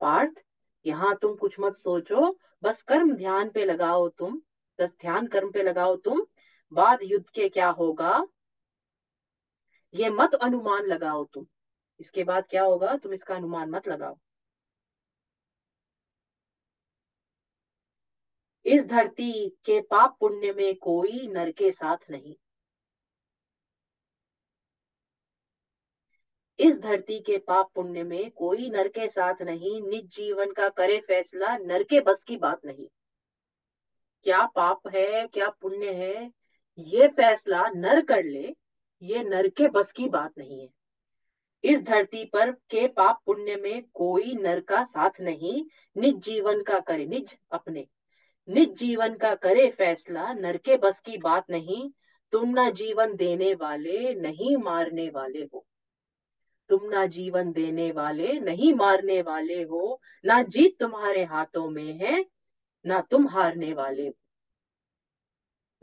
पार्थ, यहाँ तुम कुछ मत सोचो, बस कर्म ध्यान पे लगाओ तुम, बस ध्यान कर्म पे लगाओ तुम। बाद युद्ध के क्या होगा? ये मत अनुमान लगाओ तुम। इसके बाद क्या होगा? तुम इसका अनुमान मत लगाओ। इस धरती के पाप पुण्य में कोई नर के साथ नहीं। इस धरती के पाप पुण्य में कोई नर के साथ नहीं। निज जीवन का करे फैसला नर के बस की बात नहीं। क्या पाप है? क्या पुण्य है? ये फैसला नर कर ले। ये नर के बस की बात नहीं है। इस धरती पर के पाप पुण्य में कोई नर का साथ नहीं, निज जीवन का करे निज अपने। निज जीवन का करे फैसला नर के बस की बात नहीं, तुम ना जीवन देने वाले, नहीं मारने वाले हो। तुम ना जीवन देने वाले, नहीं मारने वाले हो। ना जीत तुम्हारे हाथों में है, ना तुम हारने वाले हो।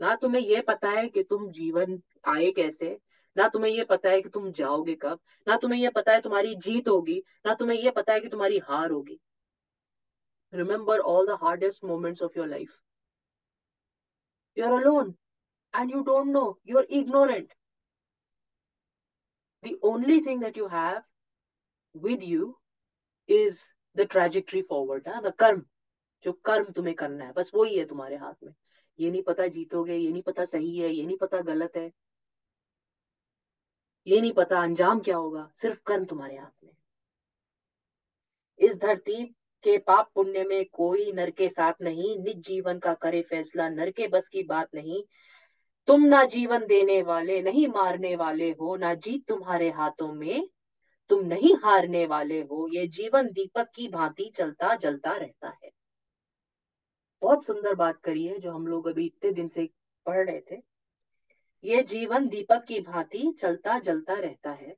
ना तुम्हें ये पता है कि तुम जीवन आए कैसे? ना तुम्हें ये पता है कि तुम जाओगे कब, ना तुम्हें ये पता है तुम्हारी जीत होगी, ना तुम्हें ये पता है कि तुम्हारी हार होगी। Remember all the hardest moments of your life you are alone and you don't know you are ignorant the only thing that you have with you is the trajectory forward है द कर्म, जो कर्म तुम्हें करना है। बस वही है तुम्हारे हाथ में। ये नहीं पता जीतोगे, ये नहीं पता सही है, ये नहीं पता गलत है। ये नहीं पता अंजाम क्या होगा, सिर्फ़ कर्म तुम्हारे हाथ में। इस धरती के पाप पुण्य में कोई नर के साथ नहीं, निज जीवन का करे फैसला, नर के बस की बात नहीं। तुम ना जीवन देने वाले, नहीं मारने वाले हो, ना जीत तुम्हारे हाथों में, तुम नहीं हारने वाले हो। ये जीवन दीपक की भांति चलता, जलता रहता है। बहुत सुंदर बात करी है जो हम लोग अभी इतने दिन से पढ़ रहे थे। ये जीवन दीपक की भांति चलता जलता रहता है।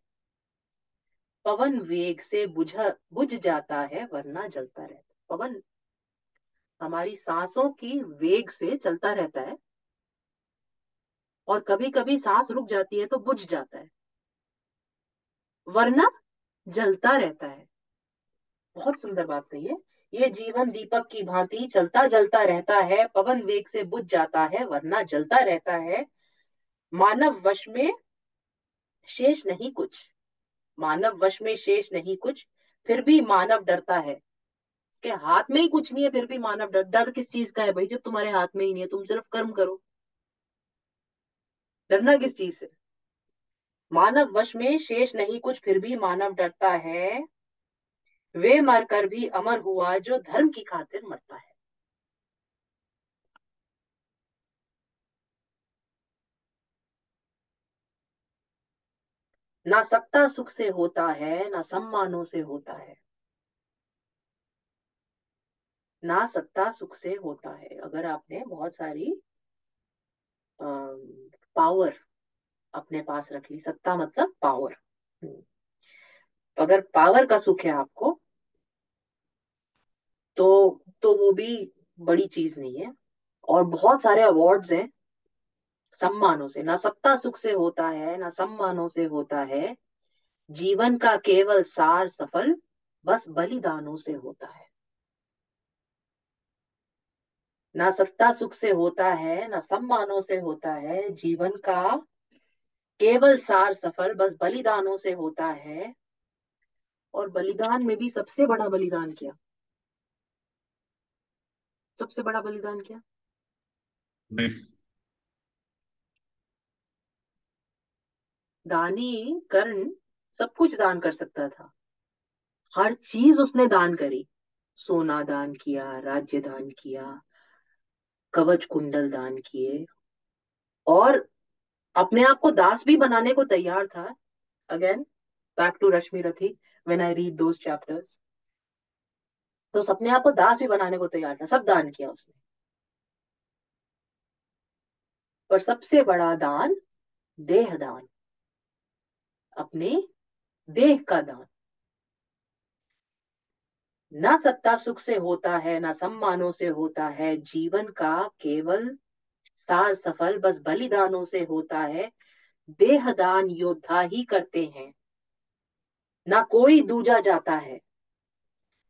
पवन वेग से बुझ बुझ जाता है, वरना जलता रहता पवन हमारी सांसों की वेग से चलता रहता है। और कभी कभी सांस रुक जाती है तो बुझ जाता है। वरना जलता रहता है। बहुत सुंदर बात कही है। ये जीवन दीपक की भांति चलता जलता रहता है, पवन वेग से बुझ जाता है, वरना जलता रहता है। मानव वश में शेष नहीं कुछ। मानव वश में शेष नहीं कुछ, फिर भी मानव डरता है। उसके हाथ में ही कुछ नहीं है, फिर भी मानव डर डर किस चीज़ का है भाई जब तुम्हारे हाथ में ही नहीं है, तुम सिर्फ़ कर्म करो। डरना किस चीज़ से? मानव वश में शेष नहीं कुछ, फिर भी मानव डरता है। वे मरकर भी अमर हुआ, जो धर्म की खातिर मरता है। ना सत्ता सुख से होता है, ना सम्मानों से होता है। ना सत्ता सुख से होता है। अगर आपने बहुत सारी पावर अपने पास रख ली, सत्ता मतलब पावर हम्म। अगर पावर का सुख है आपको तो तो वो भी बड़ी चीज़ नहीं है। और बहुत सारे अवार्ड्स हैं सम्मानों से, ना सत्ता सुख से होता है, ना सम्मानों से होता है। जीवन का केवल सार सफल, बस बलिदानों से होता है। ना सत्ता सुख से होता है, ना सम्मानों से होता है। जीवन का केवल सार सफल, बस बलिदानों से होता है। और बलिदान में भी सबसे बड़ा बलिदान क्या? सबसे बड़ा बलिदान क्या? दानी, कर्ण सब कुछ दान कर सकता था। हर चीज़ उसने दान करी। सोना दान किया, राज्य दान किया, कवच कुंडल दान किए। और अपने आप को दास भी बनाने को तैयार था। Again back to Rashmirathi when I read those chapters तो अपने आप को दास भी बनाने को तैयार था। सब दान किया उसने। पर सबसे बड़ा दान देह दान। अपने देह का दान। ना सत्ता सुख से होता है, ना सम्मानों से होता है, जीवन का केवल सार सफल, बस बलिदानों से होता है। देहदान योद्धा ही करते हैं, ना कोई दूजा जाता है।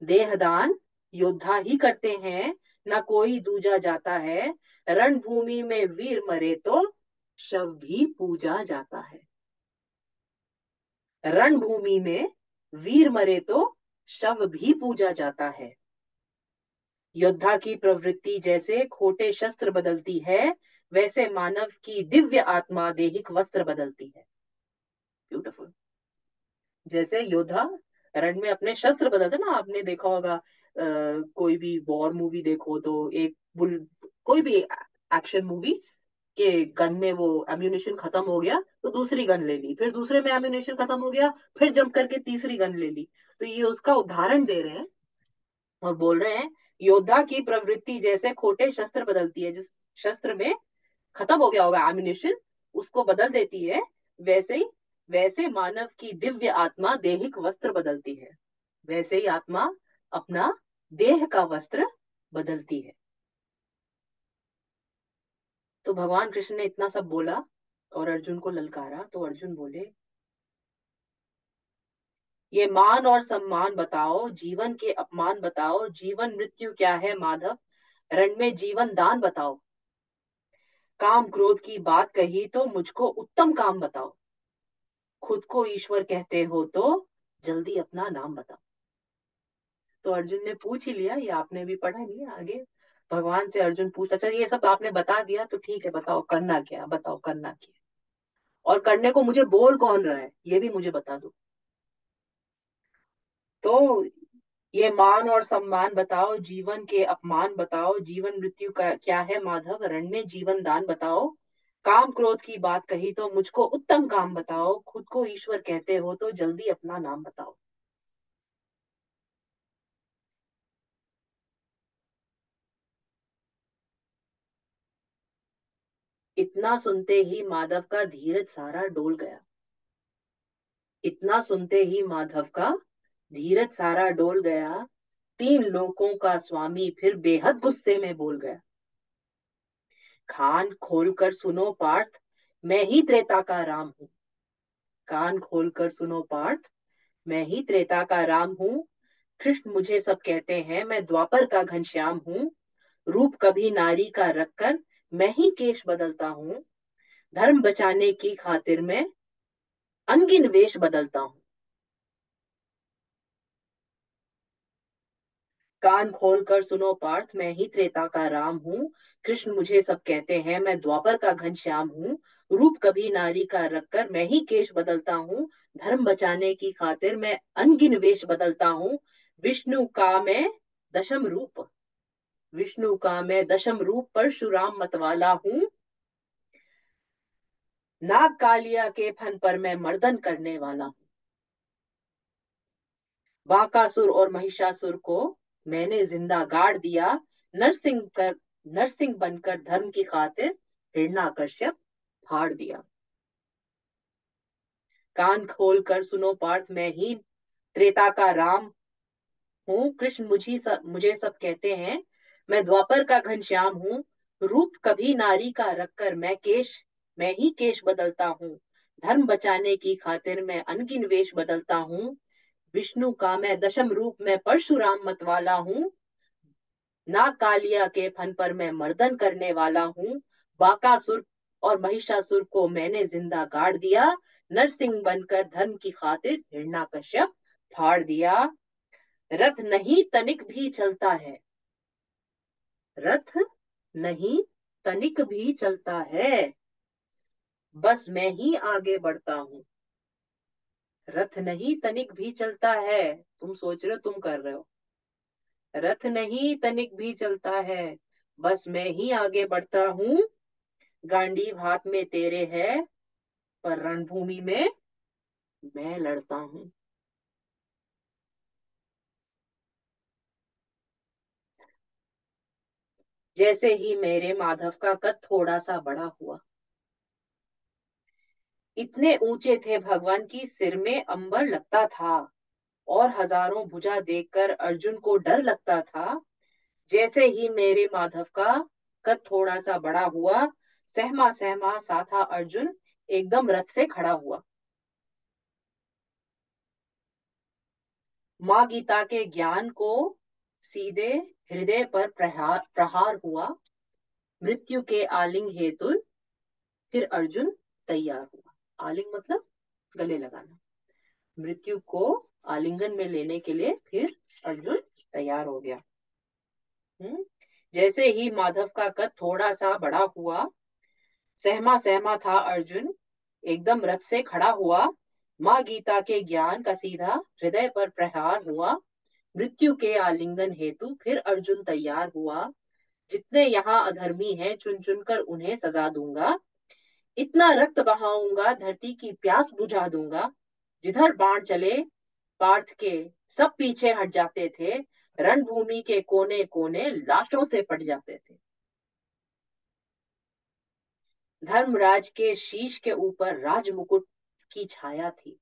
देहदान योद्धा ही करते हैं, ना कोई दूजा जाता है। रणभूमि में वीर मरे तो शव भी पूजा जाता है। रणभूमि में वीर मरे तो शव भी पूजा जाता है। योद्धा की प्रवृत्ति जैसे खोटे शस्त्र बदलती है वैसे मानव की दिव्य आत्मा देहिक वस्त्र बदलती है। ब्यूटिफुल जैसे योद्धा रण में अपने शस्त्र बदलते ना आपने देखा होगा आ, कोई भी वॉर मूवी देखो तो एक बुल कोई भी एक्शन मूवी के गन में वो एम्यूनेशन खत्म हो गया तो दूसरी गन ले ली। फिर दूसरे में एम्यूनेशन खत्म हो गया, फिर जंप करके तीसरी गन ले ली। तो ये उसका उदाहरण दे रहे हैं और बोल रहे हैं, योद्धा की प्रवृत्ति जैसे खोटे शस्त्र बदलती है, जिस शस्त्र में खत्म हो गया होगा एम्यूनेशन उसको बदल देती है, वैसे ही, वैसे मानव की दिव्य आत्मा देहिक वस्त्र बदलती है। वैसे ही आत्मा अपना देह का वस्त्र बदलती है। तो भगवान कृष्ण ने इतना सब बोला और अर्जुन को ललकारा तो अर्जुन बोले, ये मान और सम्मान बताओ, जीवन के अपमान बताओ, जीवन मृत्यु क्या है माधव? रण में जीवन दान बताओ। काम क्रोध की बात कही तो मुझको उत्तम काम बताओ। खुद को ईश्वर कहते हो तो जल्दी अपना नाम बताओ। तो अर्जुन ने पूछ ही लिया, ये आपने भी पढ़ा नहीं आगे? भगवान से अर्जुन पूछ अच्छा ये सब आपने बता दिया तो ठीक है, बताओ करना क्या, बताओ करना क्या? और करने को मुझे बोल कौन रहा है? ये भी मुझे बता दो। तो ये मान और सम्मान बताओ, जीवन के अपमान बताओ, जीवन मृत्यु का क्या है माधव? रण में जीवन दान बताओ। काम क्रोध की बात कही तो मुझको उत्तम काम बताओ। खुद को ईश्वर कहते हो तो जल्दी अपना नाम बताओ। इतना सुनते ही माधव का धीरज सारा डोल गया। इतना सुनते ही माधव का धीरज सारा डोल गया। तीन लोगों का स्वामी फिर बेहद गुस्से में बोल गया। खान खोलकर सुनो पार्थ, मैं ही त्रेता का राम हूँ। कान खोलकर सुनो पार्थ, मैं ही त्रेता का राम हूँ। कृष्ण मुझे सब कहते हैं, मैं द्वापर का घनश्याम हूँ। रूप कभी नारी का रखकर मैं ही केश बदलता हूँ। धर्म बचाने की खातिर मैं अनगिन वेश बदलता हूँ। कान खोल कर सुनो पार्थ, मैं ही त्रेता का राम हूँ। कृष्ण मुझे सब कहते हैं, मैं द्वापर का घनश्याम हूँ। रूप कभी नारी का रखकर मैं ही केश बदलता हूँ। धर्म बचाने की खातिर मैं अनगिन वेश बदलता हूँ। विष्णु का मैं दशम रूप। विष्णु का मैं दशम रूप परशुराम मतवाला हूँ। नाग कालिया के फन पर मैं मर्दन करने वाला हूँ। बाकासुर और महिषासुर को मैंने ज़िंदा गाड़ दिया। नरसिंह कर, नरसिंह बनकर धर्म की खातिर हिरणाकश्यप फाड़ दिया। कान खोल कर सुनो पार्थ, मैं ही त्रेता का राम हूँ। कृष्ण मुझी सब मुझे सब कहते हैं मैं द्वापर का घनश्याम हूँ, रूप कभी नारी का रखकर मैं केश, मैं ही केश बदलता हूँ। धर्म बचाने की खातिर मैं अनगिन वेश बदलता हूँ। विष्णु का मैं दशम रूप में परशुराम मतवाला हूँ। ना कालिया के फन पर मैं मर्दन करने वाला हूँ। बाकासुर और महिषासुर को मैंने ज़िंदा गाड़ दिया। नरसिंह बनकर धर्म की खातिर हिरणा कश्यप फाड़ दिया। रथ नहीं तनिक भी चलता है। रथ नहीं, तनिक भी चलता है। बस मैं ही आगे बढ़ता हूँ। रथ नहीं, तनिक भी चलता है। तुम सोच रहे हो, तुम कर रहे हो। रथ नहीं, तनिक भी चलता है। बस मैं ही आगे बढ़ता हूँ। गांडी हाथ में तेरे है, पर रणभूमि में मैं लड़ता हूँ। जैसे ही मेरे माधव का कद थोड़ा सा बड़ा हुआ। इतने ऊँचे थे भगवान की सिर में अंबर लगता था और हज़ारों भुजा देखकर अर्जुन को डर लगता था। जैसे ही मेरे माधव का कद थोड़ा सा बड़ा हुआ सहमा सहमा सा था अर्जुन एकदम रथ से खड़ा हुआ। माँ गीता के ज्ञान को सीधे हृदय पर प्रहार प्रहार हुआ। मृत्यु के आलिंग हेतु फिर अर्जुन तैयार हुआ। आलिंग मतलब गले लगाना। मृत्यु को आलिंगन में लेने के लिए फिर अर्जुन तैयार हो गया। हम्म जैसे ही माधव का कद थोड़ा सा बड़ा हुआ, सहमा सहमा था अर्जुन। एकदम रथ से खड़ा हुआ। माँ गीता के ज्ञान का सीधा हृदय पर प्रहार हुआ। मृत्यु के आलिंगन हेतु फिर अर्जुन तैयार हुआ। जितने यहाँ अधर्मी हैं, चुन चुन कर उन्हें सजा दूँगा। इतना रक्त बहाऊँगा, धरती की प्यास बुझा दूँगा। जिधर बाण चले, पार्थ के सब पीछे हट जाते थे। रणभूमि के कोने कोने लाशों से पट जाते थे। धर्मराज के शीश के ऊपर राजमुकुट की छाया थी।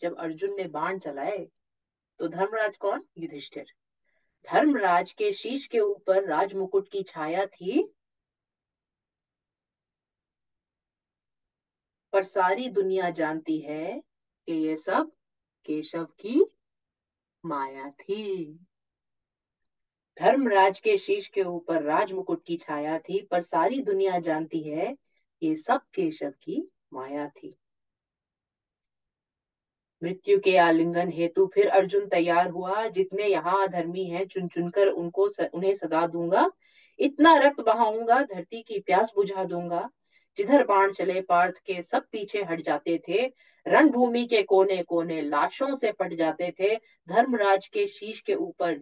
जब अर्जुन ने बाण चलाए तो धर्मराज कौन? युधिष्ठिर। धर्मराज के शीश के ऊपर राजमुकुट की छाया थी। पर सारी दुनिया जानती है कि ये सब केशव की माया थी। धर्मराज के शीश के ऊपर राजमुकुट की छाया थी, पर सारी दुनिया जानती है ये सब केशव की माया थी। मृत्यु के आलिंगन हेतु फिर अर्जुन तैयार हुआ जितने यहाँ धर्मी हैं चुन चुनकर उनको स, उन्हें सजा दूँगा। इतना रक्त बहाऊँगा धरती की प्यास बुझा दूँगा। जिधर बाण चले पार्थ के सब पीछे हट जाते थे। रणभूमि के कोने कोने लाशों से पट जाते थे। धर्मराज के शीश के ऊपर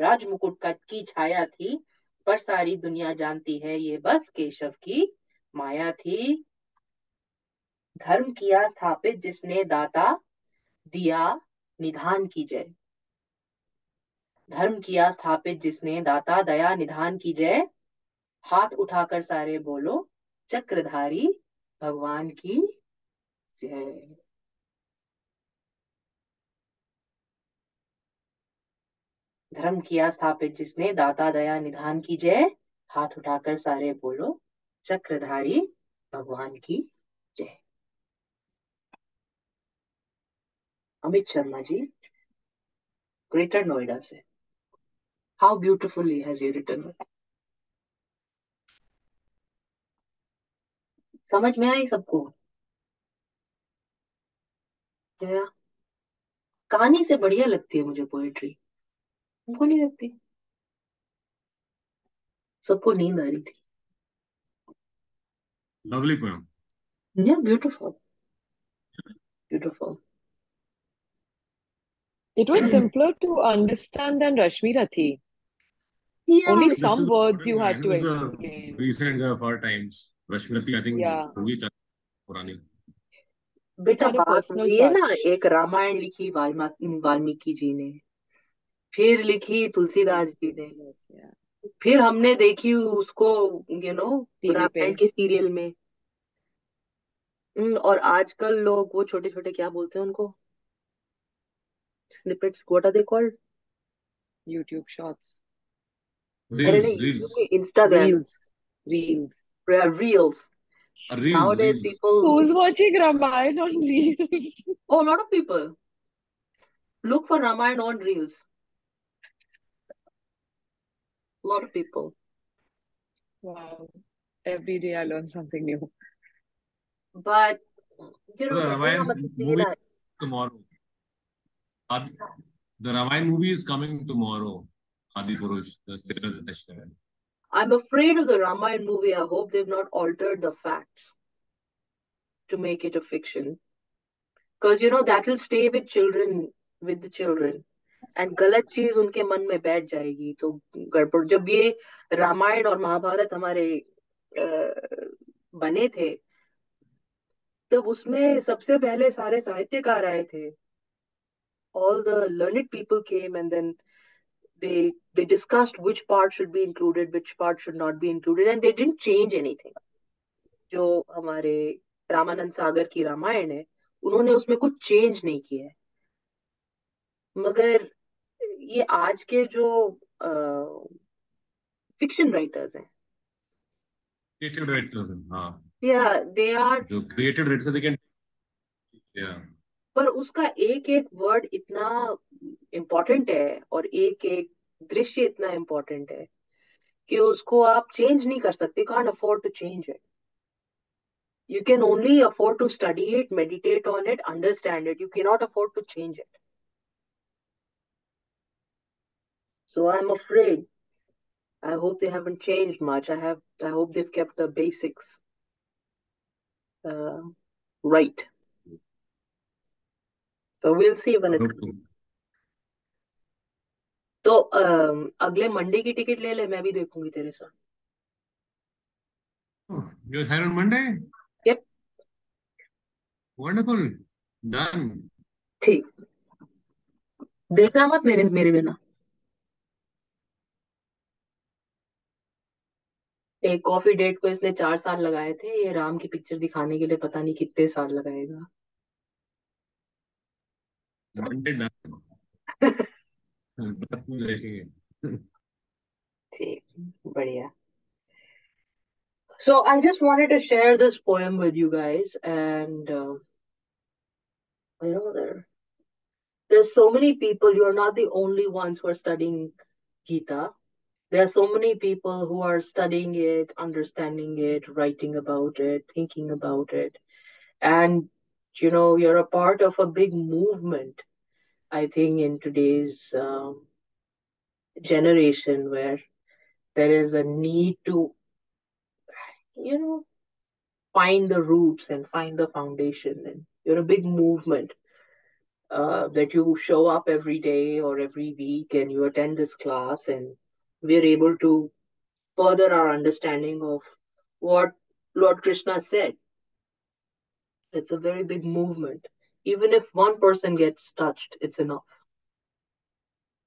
राजमुकुट का की छाया थी। पर सारी दुनिया जानती है ये बस केशव की माया थी। धर्म किया स्थापित जिसने दाता दिया, निधान की जय धर्म किया स्थापित जिसने, दाता दया, निधान की जय हाथ उठाकर सारे बोलो, चक्रधारी, भगवान की जय। धर्म किया स्थापित जिसने, दाता दया, निधान की जय हाथ उठाकर सारे बोलो, चक्रधारी, भगवान की जय। अमित शर्मा जी ग्रेटर नोएडा से how beautifully has you written समझ में आई सबको क्या कहानी से बढ़िया लगती है मुझे पोएट्री तुमको नहीं लगती सबको नींद आ रही थी Lovely poem. Yeah, beautiful. Beautiful. It was simpler to understand than Rashmi Rathi. Yeah, Only This some is words you had to explain. recent of our times. Rashmilati, I think Yeah. होगी पुरानी. बेटा personal ना एक रामायण लिखी वाल्मा वाल्मीकि जी ने फिर लिखी तुलसीदास जी ने फिर हमने देखी उसको यू नो रामायण के सीरियल में हम्म, और आजकल लोग वो छोटे छोटे क्या बोलते हैं उनको snippets what are they called youtube shorts reels, reels. instagram reels reels reels Reels, Nowadays, reels. people who's watching Ramayan on Reels. Oh, a lot of people look for Ramayan on Reels. A lot of people. Wow! Every day I learn something new. But you know, no, Ramayana movie tomorrow. The Ramayana movie is coming tomorrow. Adi Purush, the Dashnavan. I'm afraid of the Ramayana movie. I hope they've not altered the facts to make it a fiction. Because, you know, that will stay with children, with the children. And गलत चीज़ उनके मन में बैठ जाएगी तो गड़बड़ जब ये रामायण और महाभारत हमारे अ, बने थे तब उसमें सबसे पहले सारे साहित्यकार आए थे all the learned people came and then they they discussed which part should be included which part should not be included and they didn't change anything जो हमारे रामानंद सागर की रामायण है उन्होंने उसमें कुछ चेंज नहीं किया है मगर ये आज के जो फिक्शन राइटर्स हैं Creative writers, हाँ. या दे आर जो creative writers, they can. Yeah. पर उसका एक एक वर्ड इतना इम्पोर्टेंट है और एक एक दृश्य इतना इम्पोर्टेंट है कि उसको आप चेंज नहीं कर सकते can't afford to change it You can only afford to study it, meditate on it, understand it. You cannot afford to change it. So I'm afraid. I hope they haven't changed much. I have. I hope they've kept the basics uh, right. So we'll see when it comes. तो अगले मंडे की टिकट ले ले मैं भी देखूँगी तेरे साथ You're here on Monday? Yep. Wonderful. Done. ठीक देखना मत मेरे मेरे बिना एक कॉफ़ी डेट को इसने चार साल लगाए थे ये राम की पिक्चर दिखाने के लिए पता नहीं कितने साल लगाएगा ठीक बढ़िया So I just wanted to share this poem with you guys, and uh, you know there, there's so many people. You're not the only ones who are studying Gita. There are so many people who are studying it, understanding it, writing about it, thinking about it, and you know you're a part of a big movement. I think in today's um, generation where there is a need to you know, find the roots and find the foundation. And you're a big movement uh, that you show up every day or every week and you attend this class, and we're able to further our understanding of what Lord Krishna said. It's a very big movement. Even if one person gets touched, it's enough.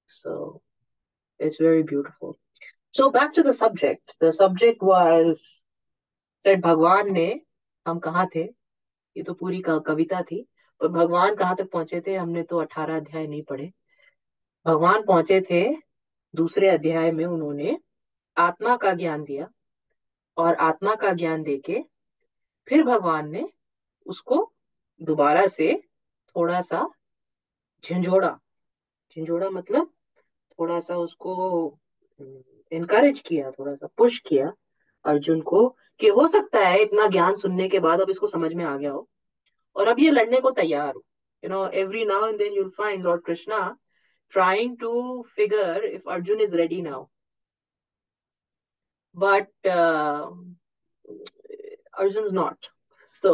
So it's very beautiful. So back to the subject. The subject was सेठ भगवान ने हम कहा थे ये तो पूरी कविता थी और भगवान कहाँ तक पहुँचे थे हमने तो अठारह अध्याय नहीं पढ़े भगवान पहुँचे थे दूसरे अध्याय में उन्होंने आत्मा का ज्ञान दिया और आत्मा का ज्ञान देके फिर भगवान ने उसको दोबारा से थोड़ा सा झंझोड़ा। झंझोड़ा मतलब थोड़ा सा उसको इनकरेज किया थोड़ा सा पुश किया अर्जुन को कि हो सकता है इतना ज्ञान सुनने के बाद अब इसको समझ में आ गया हो। और अब ये लड़ने को तैयार हो। You know every now and then you'll find Lord Krishna trying to figure if Arjun is ready now but Arjun is not So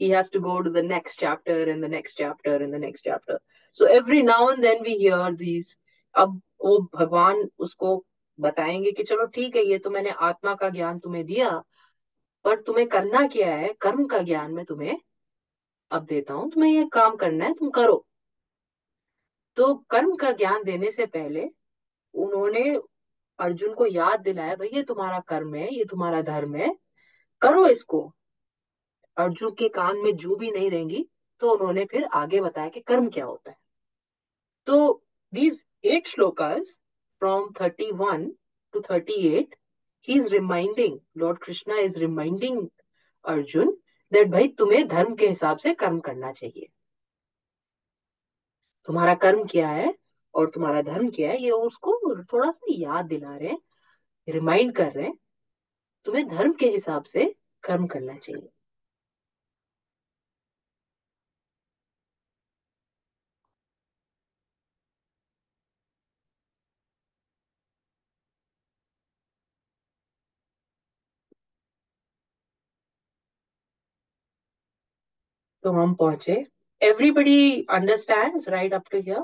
he has to go to the next chapter and the next chapter and the next chapter. So every now and then we hear these. अब वो भगवान उसको बताएँगे कि चलो ठीक है, ये तो मैंने आत्मा का ज्ञान तुम्हें दिया, पर तुम्हें करना क्या है कर्म का ज्ञान मैं तुम्हें अब देता हूँ, तुम्हें ये काम करना है, तुम करो तो कर्म का ज्ञान देने से पहले उन्होंने अर्जुन को याद दिलाया, भाई ये तुम्हारा कर्म है, ये तुम्हारा धर्म है, करो इसको अर्जुन के कान में जू भी नहीं रहेंगी तो उन्होंने फिर आगे बताया कि कर्म क्या होता है। तो these eight shlokas from 31 to 38, he is reminding, Lord Krishna is reminding Arjun that भाई तुम्हें धर्म के हिसाब से कर्म करना चाहिए। तुम्हारा कर्म क्या है और तुम्हारा धर्म क्या है ये उसको थोड़ा सा याद दिला रहे हैं रिमाइंड कर रहे हैं तुम्हें धर्म के हिसाब से कर्म करना चाहिए। तो हम पहुँचे। Everybody understand right up to here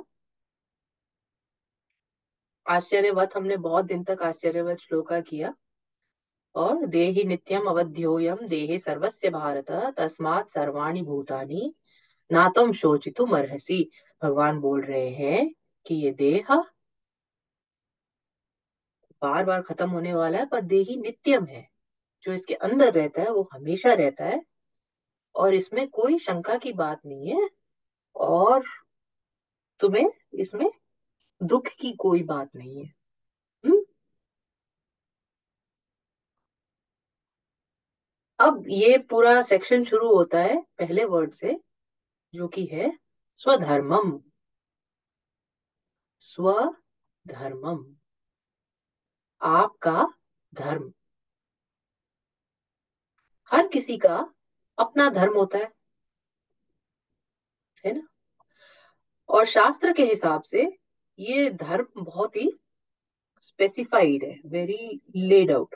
आश्चर्यवत, हमने बहुत दिन तक आश्चर्यवत श्लोका किया। और देहि नित्यम अवध्योयम, देहे सर्वस्य भारत, तस्मात सर्वाणी भूतानी ना तुम शोचितु मरहसी भगवान बोल रहे हैं कि ये देह बार बार खत्म होने वाला है, पर देही नित्यम है। जो इसके अंदर रहता है, वो हमेशा रहता है। और इसमें कोई शंका की बात नहीं है और तुम्हें इसमें दुख की कोई बात नहीं है हुँ? हम्म? अब ये पूरा सेक्शन शुरू होता है पहले वर्ड से, जो कि है स्वधर्मम स्वधर्मम आपका धर्म हर किसी का अपना धर्म होता है। है ना? और शास्त्र के हिसाब से ये धर्म बहुत ही स्पेसिफाइड है वेरी लेड आउट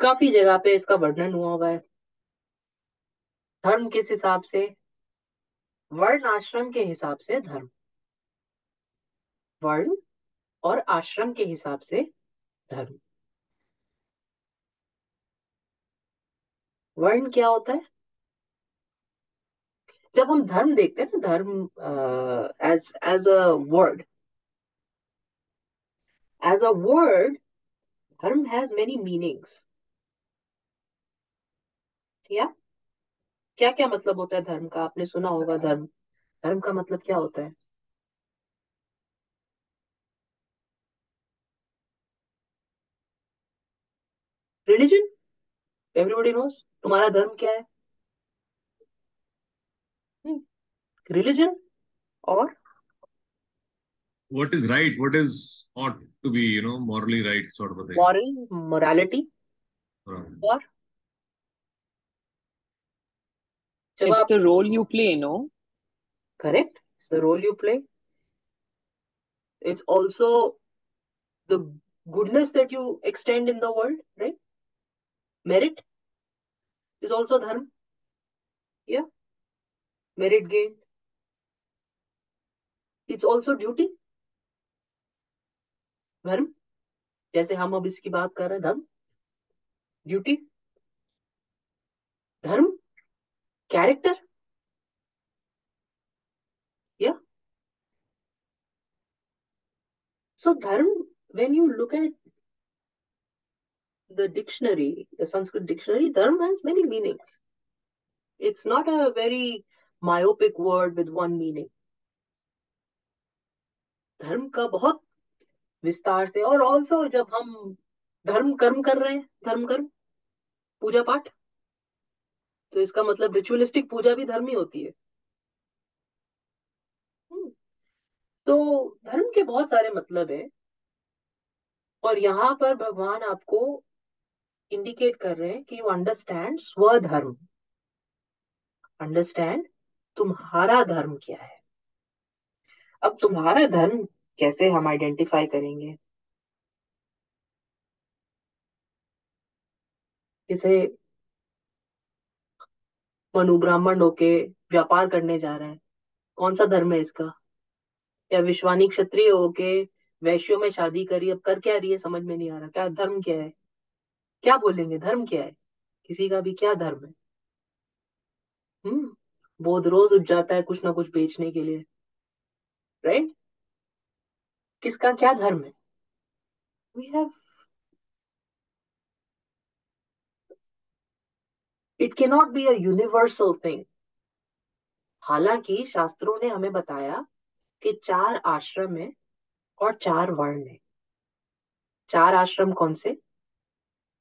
काफ़ी जगह पे इसका वर्णन हुआ हुआ है। धर्म किस हिसाब से? वर्ण आश्रम के हिसाब से धर्म। वर्ण और आश्रम के हिसाब से धर्म। वर्ण क्या होता है? जब हम धर्म देखते हैं ना, dharma as as a word as a word dharma has many meanings या? क्या क्या मतलब होता है धर्म का? आपने सुना होगा धर्म। धर्म का मतलब क्या होता है? रिलीजन एवरीबडी नोस तुम्हारा धर्म क्या है? रिलीजन और? What is right what is not to be you know morally right moral morality और? It's the role you play no correct it's the role you play it's also the goodness that you extend in the world right merit is also dharma yeah merit gained it's also duty धर्म जैसे हम अब इसकी बात कर रहे हैं धर्म ड्यूटी धर्म कैरेक्टर या so dharm when you look at the dictionary the sanskrit dictionary dharm has many meanings. It's not a very myopic word with one meaning. धर्म का बहुत विस्तार से और ऑल्सो जब हम धर्म कर्म कर रहे हैं धर्म कर्म पूजा पाठ तो इसका मतलब रिचुअलिस्टिक पूजा भी धर्म ही होती है। हम्म, तो धर्म के बहुत सारे मतलब है और यहाँ पर भगवान आपको इंडिकेट कर रहे हैं कि यू अंडरस्टैंड स्वधर्म। अंडरस्टैंड तुम्हारा धर्म क्या है। अब तुम्हारा धर्म कैसे हम आइडेंटिफाई करेंगे? जैसे मनु ब्राह्मण होके व्यापार करने जा रहा है। कौन सा धर्म है इसका? या विश्वानी क्षत्रिय होके वैश्यों में शादी करी? अब कर क्या रही है? समझ में नहीं आ रहा। क्या धर्म क्या है? क्या बोलेंगे? धर्म क्या है? किसी का भी क्या धर्म है? हम्म बोध रोज उठ जाता है कुछ ना कुछ बेचने के लिए राइट किसका क्या धर्म है? We have it can not be a universal thing हालाँकि शास्त्रों ने हमें बताया कि चार आश्रम है और चार वर्ण है। चार आश्रम कौन से?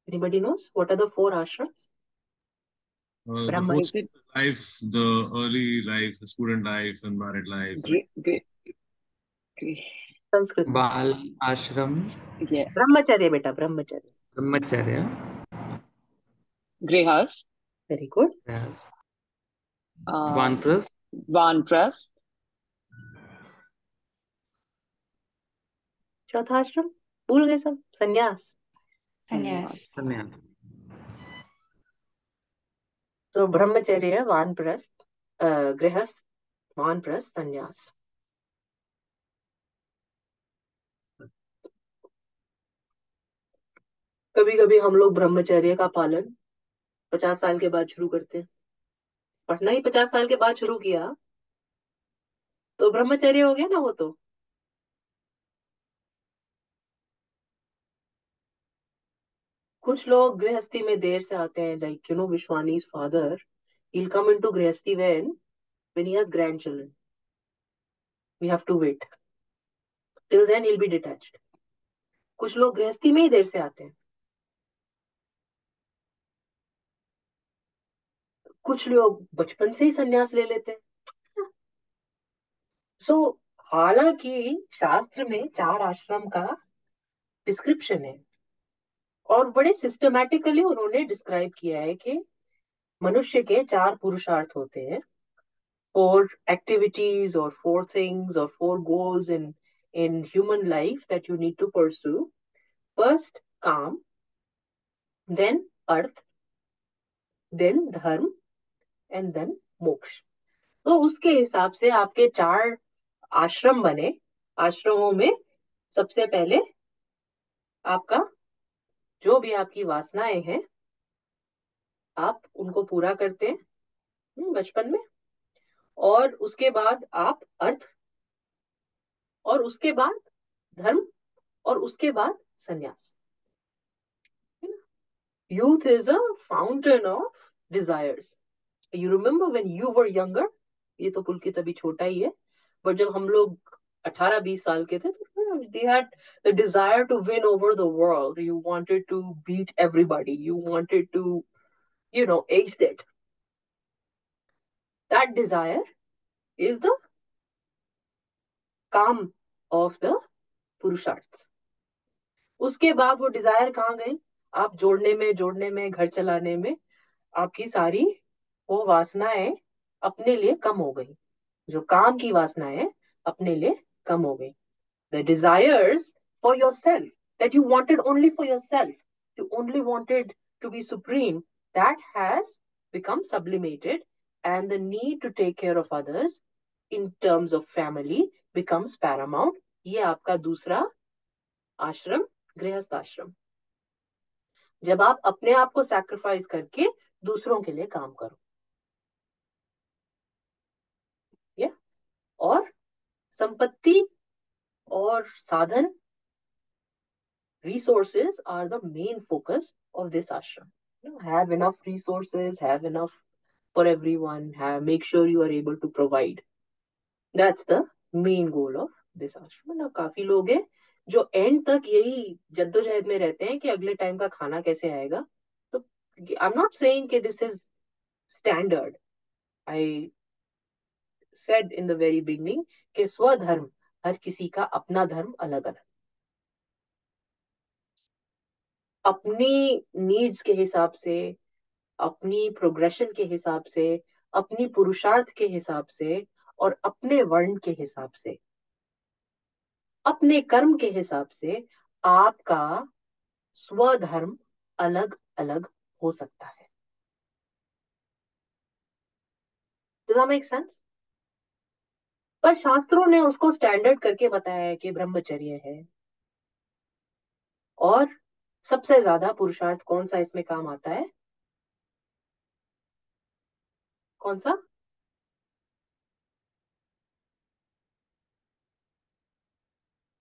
Anybody knows what are the four ashrams Uh, the Brahma fourth Is it life, the early life, the student life, and married life. gre- gre- gre- Sanskrit बाल आश्रम yeah, ब्रह्मचर्य बेटा ब्रह्मचर्य ब्रह्मचर्य grihast, very good yes, uh, वानप्रस्थ vanprasth, चौथा आश्रम भूल गए सब संन्यास संन्यास संन्यास ब्रह्मचर्य वानप्रस्थ गृहस्थ वानप्रस्थ संन्यास। कभी कभी हम लोग ब्रह्मचर्य का पालन पचास साल के बाद शुरू करते हैं। पढ़ना ही पचास साल के बाद शुरू किया तो ब्रह्मचर्य हो गया ना वो तो? कुछ लोग गृहस्थी में देर से आते हैं like you know Vishwani's father he'll come into गृहस्थी when when he has grandchildren. We have to wait. Till then he'll be detached. कुछ लोग गृहस्थी में ही देर से आते हैं। कुछ लोग बचपन से ही संन्यास ले लेते हैं। सो so, हालाँकि शास्त्र में चार आश्रम का डिस्क्रिप्शन है। और बड़े सिस्टमैटिकली उन्होंने डिस्क्राइब किया है कि मनुष्य के चार पुरुषार्थ होते हैं। फोर एक्टिविटीज़ और फोर थिंग्स और four goals in in human life that you need to pursue first kama. Then artha. Then dharma. And then moksha. तो उसके हिसाब से आपके चार आश्रम बने। आश्रमों में सबसे पहले आपका जो भी आपकी वासनाएँ हैं, आप उनको पूरा करते हैं बचपन में। और उसके बाद आप अर्थ, और उसके बाद धर्म, और उसके बाद संन्यास। Youth is a fountain of desires. You remember when you were younger? ये तो पुलकित अभी छोटा ही है। बट जब हम लोग 18 20 साल के थे तो they had the desire to win over the world you wanted to beat everybody you wanted to you know ace it that desire is the काम of the पुरुषार्थ उसके बाद वो डिज़ायर कहाँ गए आप जोड़ने में जोड़ने में घर चलाने में आपकी सारी वो वासनाएँ अपने लिए कम हो गई जो काम की वासनाएँ अपने लिए कम हो गई for yourself that you wanted only for yourself you only wanted to be supreme that has become sublimated and the need to take care of others in terms of family becomes paramount. ये आपका दूसरा आश्रम, गृहस्थ आश्रम। जब आप अपने आप को सैक्रिफाइस करके दूसरों के लिए काम करो। या और संपत्ति और साधन resources are the main focus of this ashram you know, have enough resources have enough for everyone have make sure you are able to provide that's the main goal of this ashram ना काफ़ी लोग हैं जो एंड तक यही जद्दोजहद में रहते हैं कि अगले टाइम का खाना कैसे आएगा तो आई एम नॉट सेइंग कि this is standard I said in the very beginning कि स्वधर्म हर किसी का अपना धर्म अलग अलग अपनी नीड्स के हिसाब से, अपनी प्रोग्रेशन के हिसाब से, अपनी पुरुषार्थ के हिसाब से और अपने वर्ण के हिसाब से। अपने कर्म के हिसाब से आपका स्वधर्म अलग अलग हो सकता है। Does that make sense? पर शास्त्रों ने उसको स्टैंडर्ड करके बताया है कि ब्रह्मचर्य है और सबसे ज़्यादा पुरुषार्थ कौन सा इसमें काम आता है कौन सा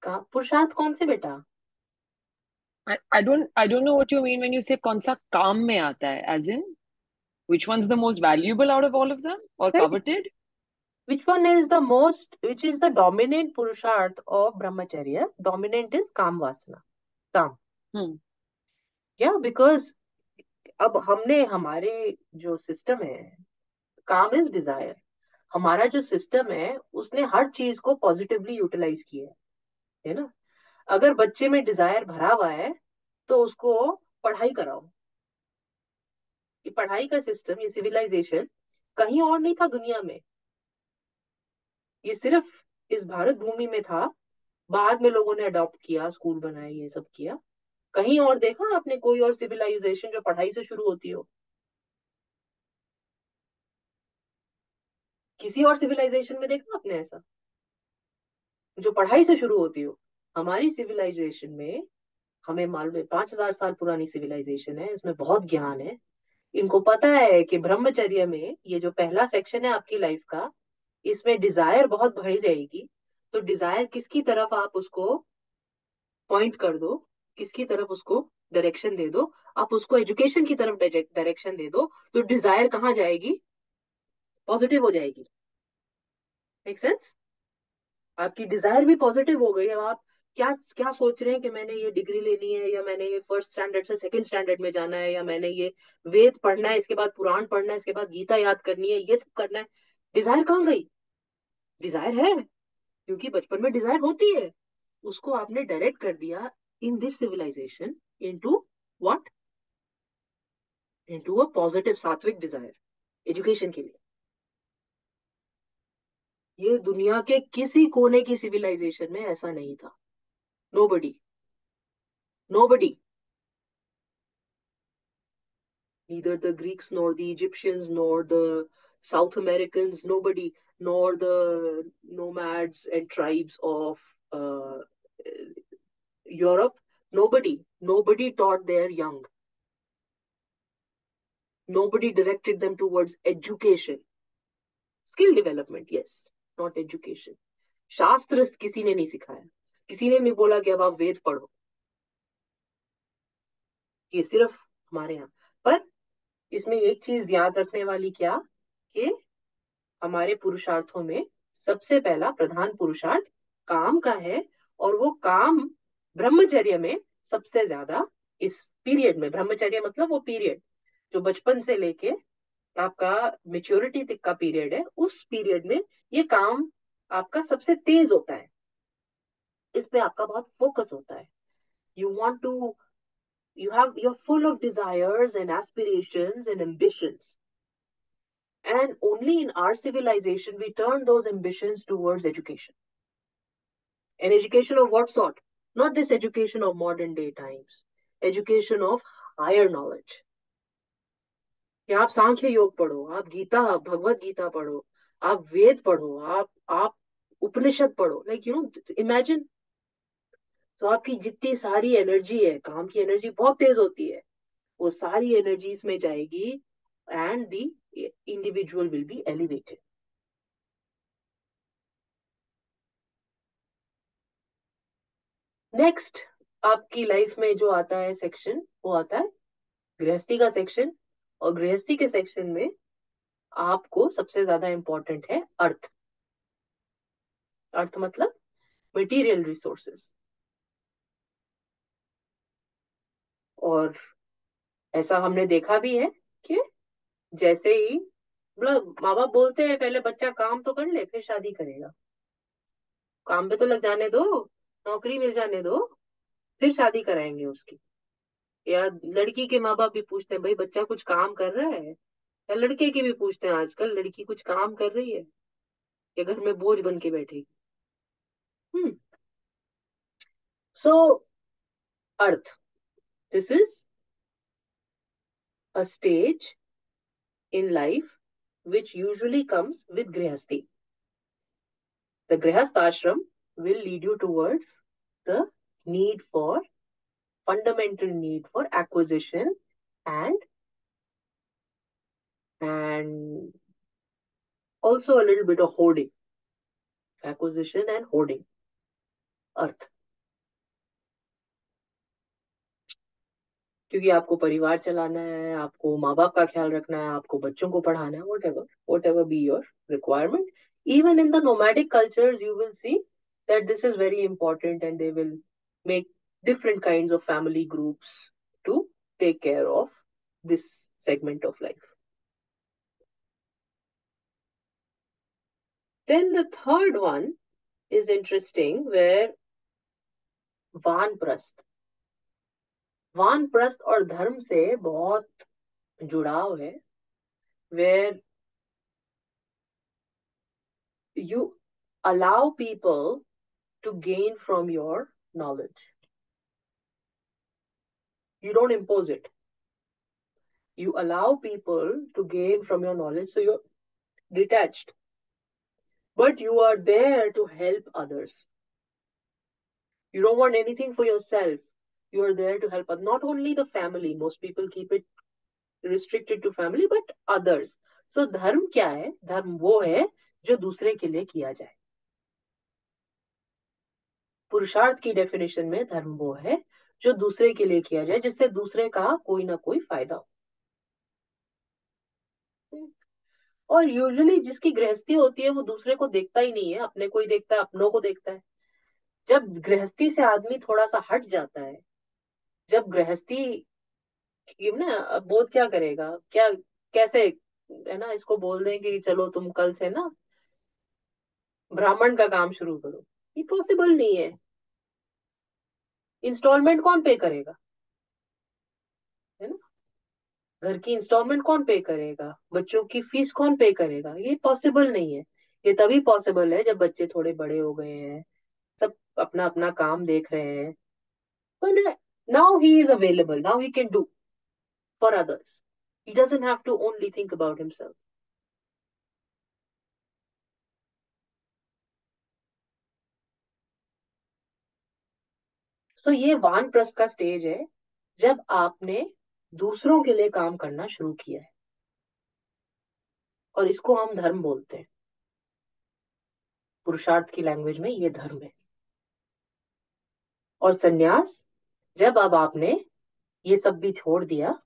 का पुरुषार्थ कौन से बेटा I, I don't I don't know what you mean when you say कौन सा काम में आता है as in which one's the most valuable out of all of them or coveted which one is the most which is the dominant purusharth of brahmacharya? Dominant is काम वासना काम hmm. yeah अब हमने हमारे जो सिस्टम है काम इज़ डिज़ायर हमारा जो सिस्टम है उसने हर चीज़ को पॉजिटिवली यूटिलाइज किया है है ना? अगर बच्चे में डिज़ायर भरा हुआ है तो उसको पढ़ाई कराओ। ये पढ़ाई का सिस्टम ये सिविलाइजेशन कहीं और नहीं था दुनिया में। ये सिर्फ़ इस भारत भूमि में था, बाद में लोगों ने अडॉप्ट किया स्कूल बनाए, ये सब किया। कहीं और देखा आपने कोई और सिविलाइजेशन जो पढ़ाई से शुरू होती हो? किसी और सिविलाइजेशन में देखा आपने ऐसा? जो पढ़ाई से शुरू होती हो। हमारी सिविलाइजेशन में, हमें मालूम है पाँच हज़ार साल पुरानी सिविलाइजेशन है, इसमें बहुत ज्ञान है। इनको पता है कि ब्रह्मचर्य में ये जो पहला सेक्शन है आपकी लाइफ का इसमें डिज़ायर बहुत भरी रहेगी तो डिज़ायर किसकी तरफ़ आप उसको पॉइंट कर दो, किसकी तरफ़ उसको डायरेक्शन दे दो, आप उसको एजुकेशन की तरफ़ डायरेक्शन दे दो तो डिज़ायर कहाँ जाएगी? पॉजिटिव हो जाएगी। मेक सेंस आपकी डिज़ायर भी पॉजिटिव हो गई, अब आप क्या क्या सोच रहे हैं कि मैंने ये डिग्री लेनी है, या मैंने ये फ़र्स्ट स्टैंडर्ड से सेकंड स्टैंडर्ड में जाना है, या मैंने ये वेद पढ़ना है, इसके बाद पुराण पढ़ना है, इसके बाद गीता याद करनी है, ये सब करना है। डिज़ायर कहाँ गई? डिज़ायर है? क्योंकि बचपन में डिज़ायर होती है। उसको आपने डायरेक्ट कर दिया in this civilization into what into a positive sattvic desire education के लिए। ये दुनिया के किसी कोने की सिविलाइजेशन में ऐसा नहीं था। Nobody nobody neither the Greeks nor the Egyptians nor the South American nobody nor the nomads and tribes of uh, Europe, nobody, nobody taught their young. Nobody directed them towards education. Skill development, yes, not education. शास्त्र किसी ने नहीं सिखाया किसी ने नहीं बोला कि अब आप वेद पढ़ो ये सिर्फ़ हमारे यहाँ पर इसमें एक चीज़ याद रखने वाली क्या कि हमारे पुरुषार्थों में सबसे पहला प्रधान पुरुषार्थ काम का है और वो काम ब्रह्मचर्य में सबसे ज़्यादा इस पीरियड में, ब्रह्मचर्य मतलब वो पीरियड जो बचपन से लेके आपका मेच्योरिटी तक का पीरियड है, उस पीरियड में ये काम आपका सबसे तेज होता है। इस पे आपका बहुत फोकस होता है। You want to you have, you're full of desires and aspirations and ambitions and only in our civilization we turn those ambitions towards education and education of what sort not this education of modern day times education of higher knowledge कि आप सांख्य योग पढ़ो आप गीता भगवत गीता पढ़ो आप वेद पढ़ो आप आप उपनिषद पढ़ो लाइक यू नो इमेजिन तो आपकी जितनी सारी एनर्जी है काम की एनर्जी बहुत तेज होती है वो सारी एनर्जी इसमें जाएगी and the individual will be elevated next आपकी लाइफ में जो आता है सेक्शन वो आता है गृहस्थी का सेक्शन और गृहस्थी के सेक्शन में आपको सबसे ज़्यादा इंपॉर्टेंट है अर्थ। अर्थ मतलब मटेरियल रिसोर्सेस और ऐसा हमने देखा भी है कि जैसे ही मतलब माँ बाप बोलते हैं, पहले बच्चा काम तो कर ले, फिर शादी करेगा। काम पे तो लग जाने दो, नौकरी मिल जाने दो, फिर शादी कराएँगे उसकी। या लड़की के माँ बाप भी पूछते हैं, भाई, बच्चा कुछ काम कर रहा है? या लड़के के भी पूछते हैं आजकल, लड़की कुछ काम कर रही है? या घर में बोझ बन के बैठेगी? हम्म। So artha. This is a stage in life which usually comes with grihasti the grihast ashram will lead you towards the need for fundamental need for acquisition and and also a little bit of hoarding acquisition and hoarding earth क्योंकि आपको परिवार चलाना है, आपको माँ बाप का ख्याल रखना है, आपको बच्चों को पढ़ाना है whatever whatever be your requirement even in the nomadic culture you will see that this is very important and they will make different kind of family groups to take care of this segment of life then the third one is interesting where vanaprastha vanaprastha और धर्म से बहुत जुड़ाव है where you allow people to gain from your knowledge you don't impose it you allow people to gain from your knowledge so you're detach but you are there to help others you don't want anything for yourself you are there to help. Not only the family, most people keep it restricted to family, but others. So धर्म क्या है धर्म वो है जो दूसरे के लिए किया जाए पुरुषार्थ की डेफिनेशन में धर्म वो है जो दूसरे के लिए किया जाए जिससे दूसरे का कोई ना कोई फ़ायदा हो और यूजुअली जिसकी गृहस्थी होती है वो दूसरे को देखता ही नहीं है अपने को ही देखता है अपनों को देखता है जब गृहस्थी से आदमी थोड़ा सा हट जाता है जब गृहस्थी ना बोध क्या करेगा? क्या, कैसे, है ना, इसको बोल दें कि चलो तुम कल से ना ब्राह्मण का काम शुरू करो। ये पॉसिबल नहीं है। इंस्टॉलमेंट कौन पे करेगा? है ना? घर की इंस्टॉलमेंट कौन पे करेगा? बच्चों की फ़ीस कौन पे करेगा? ये पॉसिबल नहीं है। ये तभी पॉसिबल है जब बच्चे थोड़े बड़े हो गए हैं, सब अपना अपना काम देख रहे हैं। but now he is available now he can do for others he doesn't have to only think about himself so, ये वान प्रस्थ का स्टेज है जब आपने दूसरों के लिए काम करना शुरू किया है और इसको हम धर्म बोलते हैं पुरुषार्थ की लैंग्वेज में ये धर्म है और सन्यास जब अब आपने ये सब भी छोड़ दिया,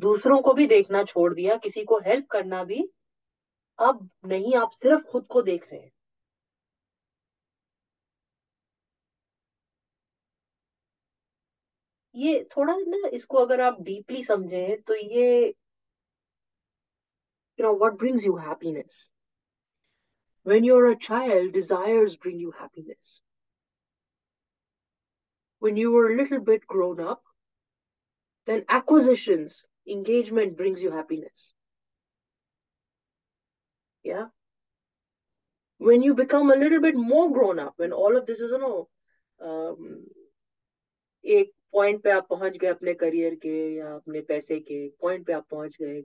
दूसरों को भी देखना छोड़ दिया, किसी को हेल्प करना भी, अब नहीं, आप सिर्फ़ खुद को देख रहे हैं। ये थोड़ा ना इसको अगर आप डीपली समझे तो ये, you know, what brings you happiness? When you're a child, desires bring you happiness. when you were a little bit grown up then acquisitions engagement brings you happiness yeah when you become a little bit more grown up when all of this is you know um, एक पॉइंट पे आप पहुंच गए अपने करियर के या अपने पैसे के पॉइंट पे आप पहुंच गए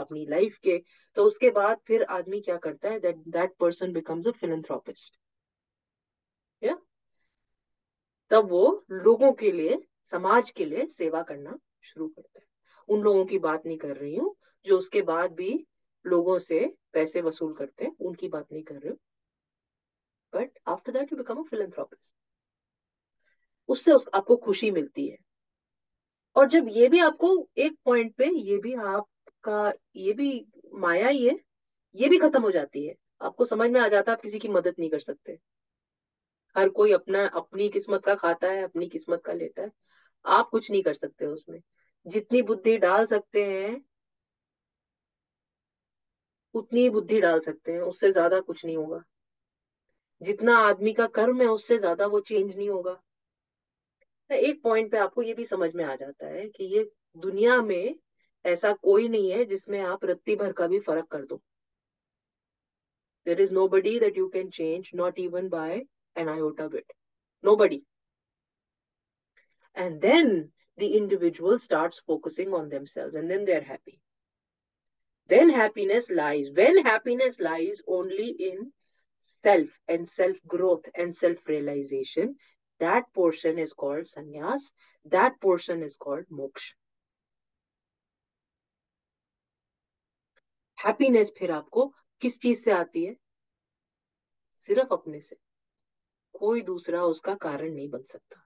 अपनी लाइफ के तो उसके बाद फिर आदमी क्या करता है that that person becomes a philanthropist या तब वो लोगों के लिए समाज के लिए सेवा करना शुरू करता है। उन लोगों की बात नहीं कर रही हूँ जो उसके बाद भी लोगों से पैसे वसूल करते हैं उनकी बात नहीं कर रही हूँ। But after that you become philanthropist उससे उस, आपको खुशी मिलती है। और जब ये भी आपको एक पॉइंट पे ये भी आपका ये भी माया ही है ये भी खत्म हो जाती है। आपको समझ में आ जाता है आप किसी की मदद नहीं कर सकते। हर कोई अपना, अपनी किस्मत का खाता है, अपनी किस्मत का लेता है। आप कुछ नहीं कर सकते उसमें। जितनी बुद्धि डाल सकते हैं, उतनी बुद्धि डाल सकते हैं, उससे ज़्यादा कुछ नहीं होगा। जितना आदमी का कर्म है, उससे ज़्यादा वो चेंज नहीं होगा। एक पॉइंट पे आपको ये भी समझ में आ जाता है कि ये दुनिया में ऐसा कोई नहीं है जिसमें आप रत्ती भर का भी फ़र्क कर दो। There is nobody that you can change not even by an iota bit nobody and then the individual starts focusing on themselves and then they're happy then happiness lies when happiness lies only in self and self growth and self realization that portion is called sannyas that portion is called moksha happiness फिर आपको किस चीज से आती है सिर्फ अपने से कोई दूसरा उसका कारण नहीं बन सकता।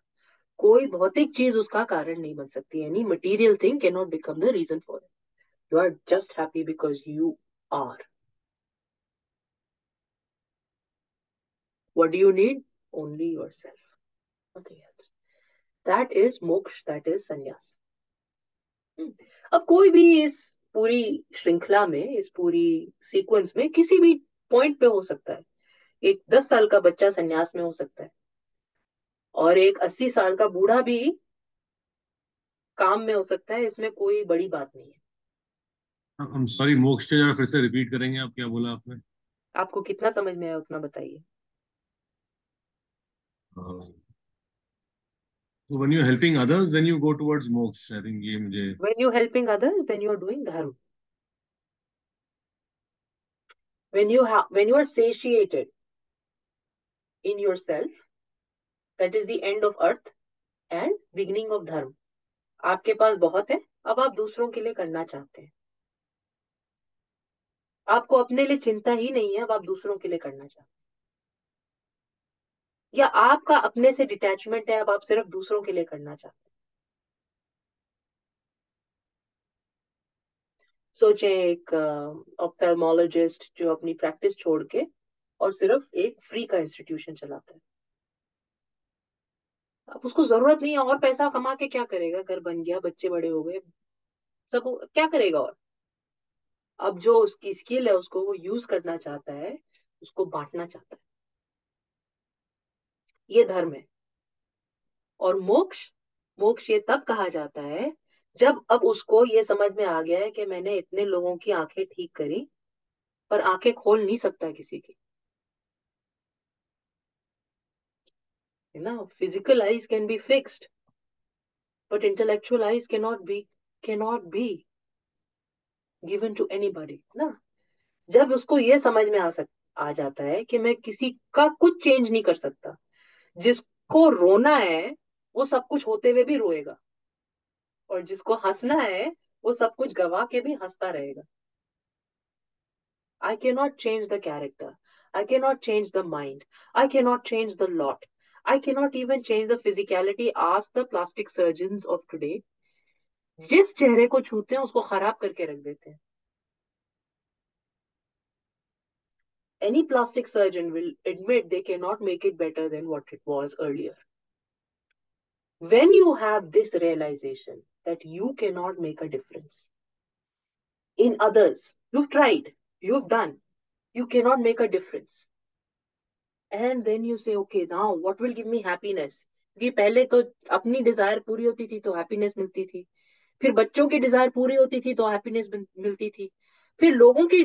कोई भौतिक चीज़ उसका कारण नहीं बन सकती any material thing can not become the reason for it you are just happy because you are what do you need? Only yourself. Nothing else that is sannyas. Hmm. अब कोई भी इस पूरी श्रृंखला में, इस पूरी सीक्वेंस में किसी भी पॉइंट पे हो सकता है। एक दस साल का बच्चा संन्यास में हो सकता है और एक अस्सी साल का बूढ़ा भी काम में हो सकता है इसमें कोई बड़ी बात नहीं है सॉरी मोक्ष जरा फिर से रिपीट करेंगे आप क्या बोला आपने आपको कितना समझ में आया उतना बताइए So when you're helping others, then you go towards moksha. I think ये मुझे. When you're helping others, then you're doing dharma. When you have, when you are satiated in yourself, that is the end of earth and beginning of dharma. आपके पास बहुत है अब आप दूसरों के लिए करना चाहते हैं। आपको अपने लिए चिंता ही नहीं है अब आप दूसरों के लिए करना चाहते हैं। या आपका अपने से डिटैचमेंट है अब आप सिर्फ़ दूसरों के लिए करना चाहते हैं। सोचे एक ऑप्थेल्मोलॉजिस्ट जो अपनी प्रैक्टिस छोड़ के और सिर्फ़ एक फ्री का इंस्टीट्यूशन चलाता है। अब उसको ज़रूरत नहीं है और पैसा कमा के क्या करेगा? घर बन गया, बच्चे बड़े हो गए, सब क्या करेगा और? अब जो उसकी स्किल है, उसको वो यूज़ करना चाहता है, उसको बांटना चाहता है। ये धर्म है। और मोक्ष मोक्ष ये तब कहा जाता है, जब, अब उसको ये समझ में आ गया है कि मैंने इतने लोगों की आँखें ठीक करी, पर आँखें खोल नहीं सकता किसी की। Physical eyes can be fixed but intellectual eyes can not be can not be given to anybody ना जब उसको ये समझ में आ सक, आ जाता है कि मैं किसी का कुछ चेंज नहीं कर सकता जिसको रोना है, वो सब कुछ होते हुए भी रोएगा और जिसको हंसना है, वो सब कुछ गवा के भी हंसता रहेगा I cannot change the character. I cannot change the mind. I cannot change the lot. I cannot even change the physicality. Ask the plastic surgeons of today. जिस चेहरे को छूते हैं उसको खराब करके रख देते हैं Any plastic surgeon will admit they cannot make it better than what it was earlier. When you have this realization that you cannot make a difference in others, you've tried, you've done, you cannot make a difference. And then you say, okay, now what will give me happiness? कि पहले तो अपनी डिज़ायर पूरी होती थी तो हैप्पीनेस मिलती थी। फिर बच्चों की डिज़ायर पूरी होती थी तो हैप्पीनेस मिलती थी। फिर लोगों की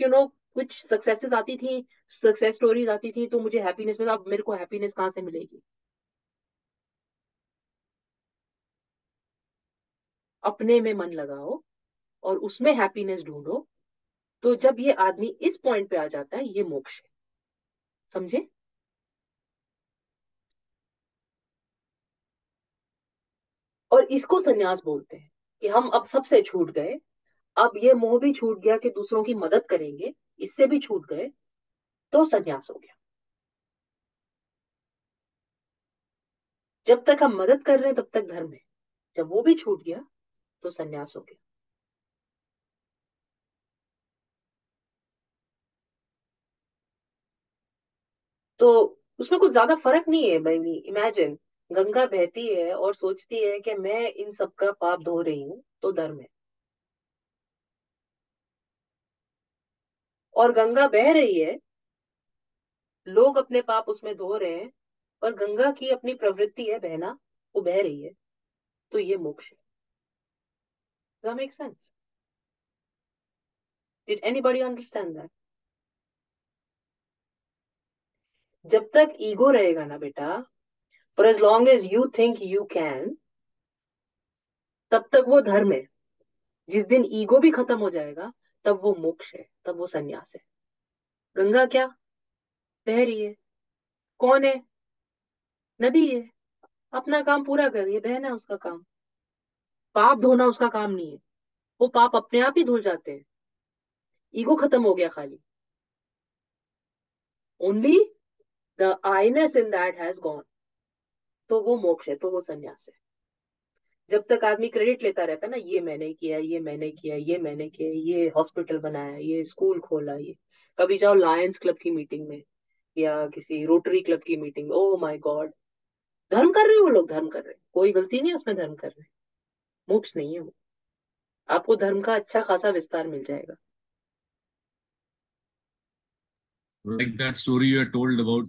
यू नो कुछ सक्सेसेस आती थी सक्सेस स्टोरीज आती थी तो मुझे हैप्पीनेस मिला अब मेरे को हैप्पीनेस कहाँ से मिलेगी? अपने में मन लगाओ और उसमें हैप्पीनेस ढूंढो। तो जब ये आदमी इस पॉइंट पे आ जाता है ये मोक्ष है। समझे? और इसको सन्यास बोलते हैं कि हम अब सबसे छूट गए। अब ये मोह भी छूट गया कि दूसरों की मदद करेंगे, इससे भी छूट गए तो सन्यास हो गया। जब तक हम मदद कर रहे हैं, तब तक धर्म है। जब वो भी छूट गया तो सन्यास हो गया। तो उसमें कुछ ज़्यादा फ़र्क नहीं है भाई इमेजिन गंगा बहती है और सोचती है कि मैं इन सबका पाप धो रही हूँ तो धर्म है। और गंगा बह रही है, लोग अपने पाप उसमें धो रहे हैं और गंगा की अपनी प्रवृत्ति है, बहना, वो बह रही है तो ये मोक्ष है। Does that make sense? Did anybody understand that? जब तक ईगो रहेगा ना बेटा for as long as you think you can तब तक वो धर्म है। जिस दिन ईगो भी खत्म हो जाएगा, तब वो मोक्ष है, तब वो सन्यास है। गंगा क्या? बह रही है। कौन है? नदी है। अपना काम पूरा कर रही है, बहना है उसका काम। पाप धोना उसका काम नहीं है। वो पाप अपने आप ही धुल जाते हैं। ईगो खत्म हो गया खाली। Only the I-ness in that has gone तो वो मोक्ष है तो वो सन्यास है। जब तक आदमी क्रेडिट लेता रहता है ना, ये मैंने किया, ये मैंने किया, ये मैंने किया, ये हॉस्पिटल बनाया, ये स्कूल खोला, ये। कभी जाओ लायंस क्लब की मीटिंग में या किसी रोटरी क्लब की मीटिंग ओ माय गॉड धर्म कर रहे हैं लोग, धर्म कर रहे हैं। कोई गलती नहीं है उसमें धर्म कर रहे मोक्ष नहीं है वो। आपको धर्म का अच्छा खासा विस्तार मिल जाएगा। Like that story you had told about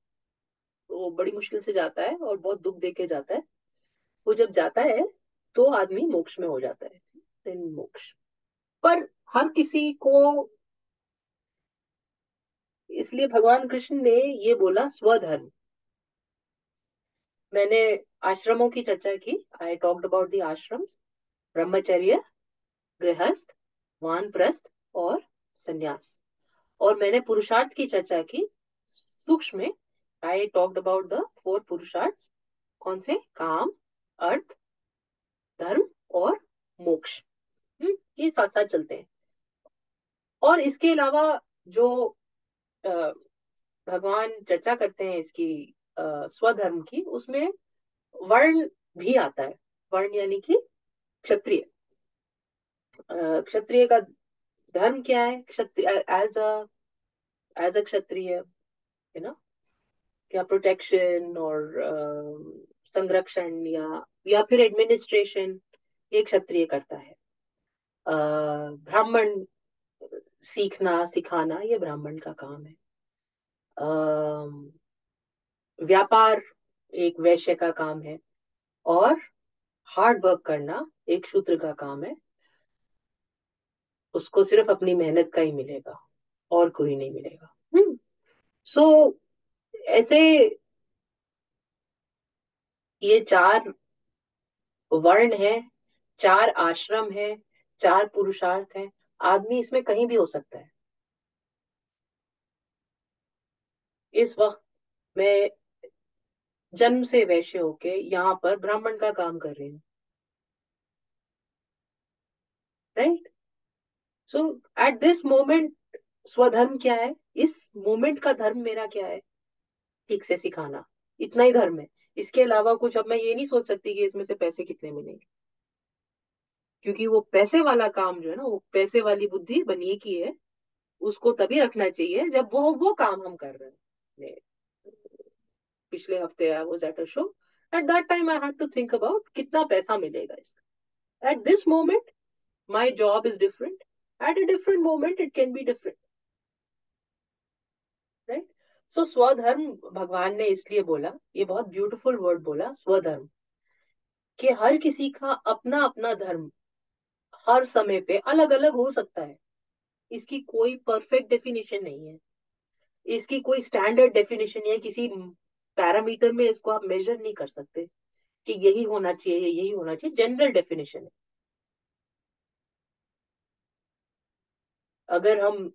वो बड़ी मुश्किल से जाता है और बहुत दुख देके जाता है। वो जब जाता है तो आदमी मोक्ष में हो जाता है, देन मोक्ष। पर हर किसी को इसलिए भगवान कृष्ण ने ये बोला, स्वधर्म। मैंने आश्रमों की चर्चा की। आई टॉक्ड अबाउट द आश्रम ब्रह्मचर्य, गृहस्थ, वानप्रस्थ और संन्यास। और मैंने पुरुषार्थ की चर्चा की, सूक्ष्म में I talked about the four purushartha कौन से? काम, अर्थ, धर्म और मोक्ष। ये साथ साथ चलते हैं। और इसके अलावा जो भगवान चर्चा करते हैं इसकी स्वधर्म की, उसमें वर्ण भी आता है। वर्ण यानी कि क्षत्रिय। क्षत्रिय का धर्म क्या है? Kshatriya as a as a Kshatriya you know? क्या प्रोटेक्शन और संरक्षण या या फिर एडमिनिस्ट्रेशन ये क्षत्रिय करता है। ब्राह्मण सीखना सिखाना ये ब्राह्मण का काम है। व्यापार एक वैश्य का काम है और हार्ड वर्क करना एक शूद्र का काम है। उसको सिर्फ़ अपनी मेहनत का ही मिलेगा और कोई नहीं मिलेगा। हम्म सो so, ऐसे ये चार वर्ण है, चार आश्रम है, चार पुरुषार्थ है, आदमी इसमें कहीं भी हो सकता है। इस वक्त मैं जन्म से वैश्य होके यहाँ पर ब्राह्मण का काम कर रही हूँ। Right so at this moment स्वधर्म क्या है? इस मोमेंट का धर्म मेरा क्या है? ठीक से सिखाना। इतना ही धर्म है। इसके अलावा कुछ अब मैं ये नहीं सोच सकती कि इसमें से पैसे कितने मिलेंगे। क्योंकि वो पैसे वाला काम जो है ना, वो पैसे वाली बुद्धि बनिए की है, उसको तभी रखना चाहिए जब वो वो काम हम कर रहे हैं। पिछले हफ़्ते I was at a show at that time I had to think about कितना पैसा मिलेगा इसका। At this moment my job is different at a different moment it can be different so स्वधर्म भगवान ने इसलिए बोला, ये बहुत ब्यूटीफुल वर्ड बोला स्वधर्म कि हर किसी का अपना अपना धर्म हर समय पे अलग अलग हो सकता है। इसकी कोई परफेक्ट डेफिनेशन नहीं है। इसकी कोई स्टैंडर्ड डेफिनेशन नहीं है। किसी पैरामीटर में इसको आप मेजर नहीं कर सकते कि यही होना चाहिए, यही होना चाहिए। जनरल डेफिनेशन है। अगर हम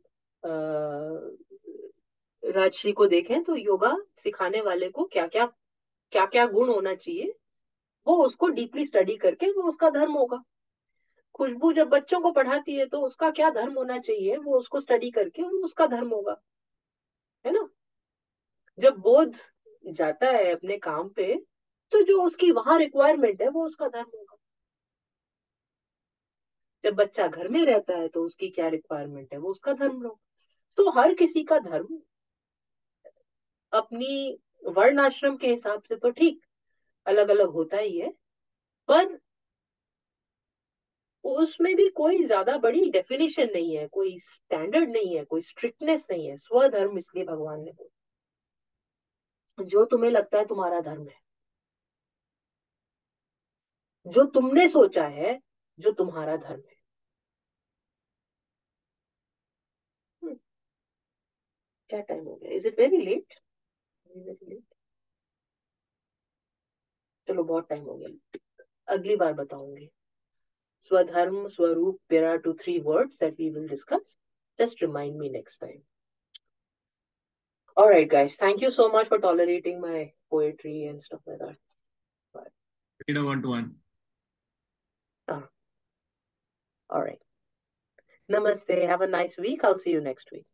राजश्री को देखें तो योगा सिखाने वाले को क्या क्या क्या क्या गुण होना चाहिए, वो उसको डीपली स्टडी करके वो उसका धर्म होगा। खुशबू जब बच्चों को पढ़ाती है तो उसका क्या धर्म होना चाहिए, वो उसको स्टडी करके वो उसका धर्म होगा, है ना? जब बोध जाता है अपने काम पे तो जो उसकी वहाँ रिक्वायरमेंट है वो उसका धर्म होगा। जब बच्चा घर में रहता है तो उसकी क्या रिक्वायरमेंट है, वो उसका धर्म होगा। तो हर किसी का धर्म अपनी वर्ण आश्रम के हिसाब से तो ठीक अलग अलग होता ही है, पर उसमें भी कोई ज़्यादा बड़ी डेफिनेशन नहीं है, कोई स्टैंडर्ड नहीं है, कोई स्ट्रिक्टनेस नहीं है, स्वधर्म इसलिए भगवान ने बोला। जो तुम्हें लगता है तुम्हारा धर्म है। जो तुमने सोचा है, जो तुम्हारा धर्म है। हम्म। क्या टाइम हो गया? इज़ इट वेरी लेट चलो बहुत टाइम हो गया अगली बार बताऊँगी स्वधर्म स्वरूप there are two three words that we will discuss just remind me next time All right, guys. Thank you so much for tolerating my poetry and stuff like that. Bye. Read a one to one. Ah. All right. Namaste. Have a nice week. I'll see you next week.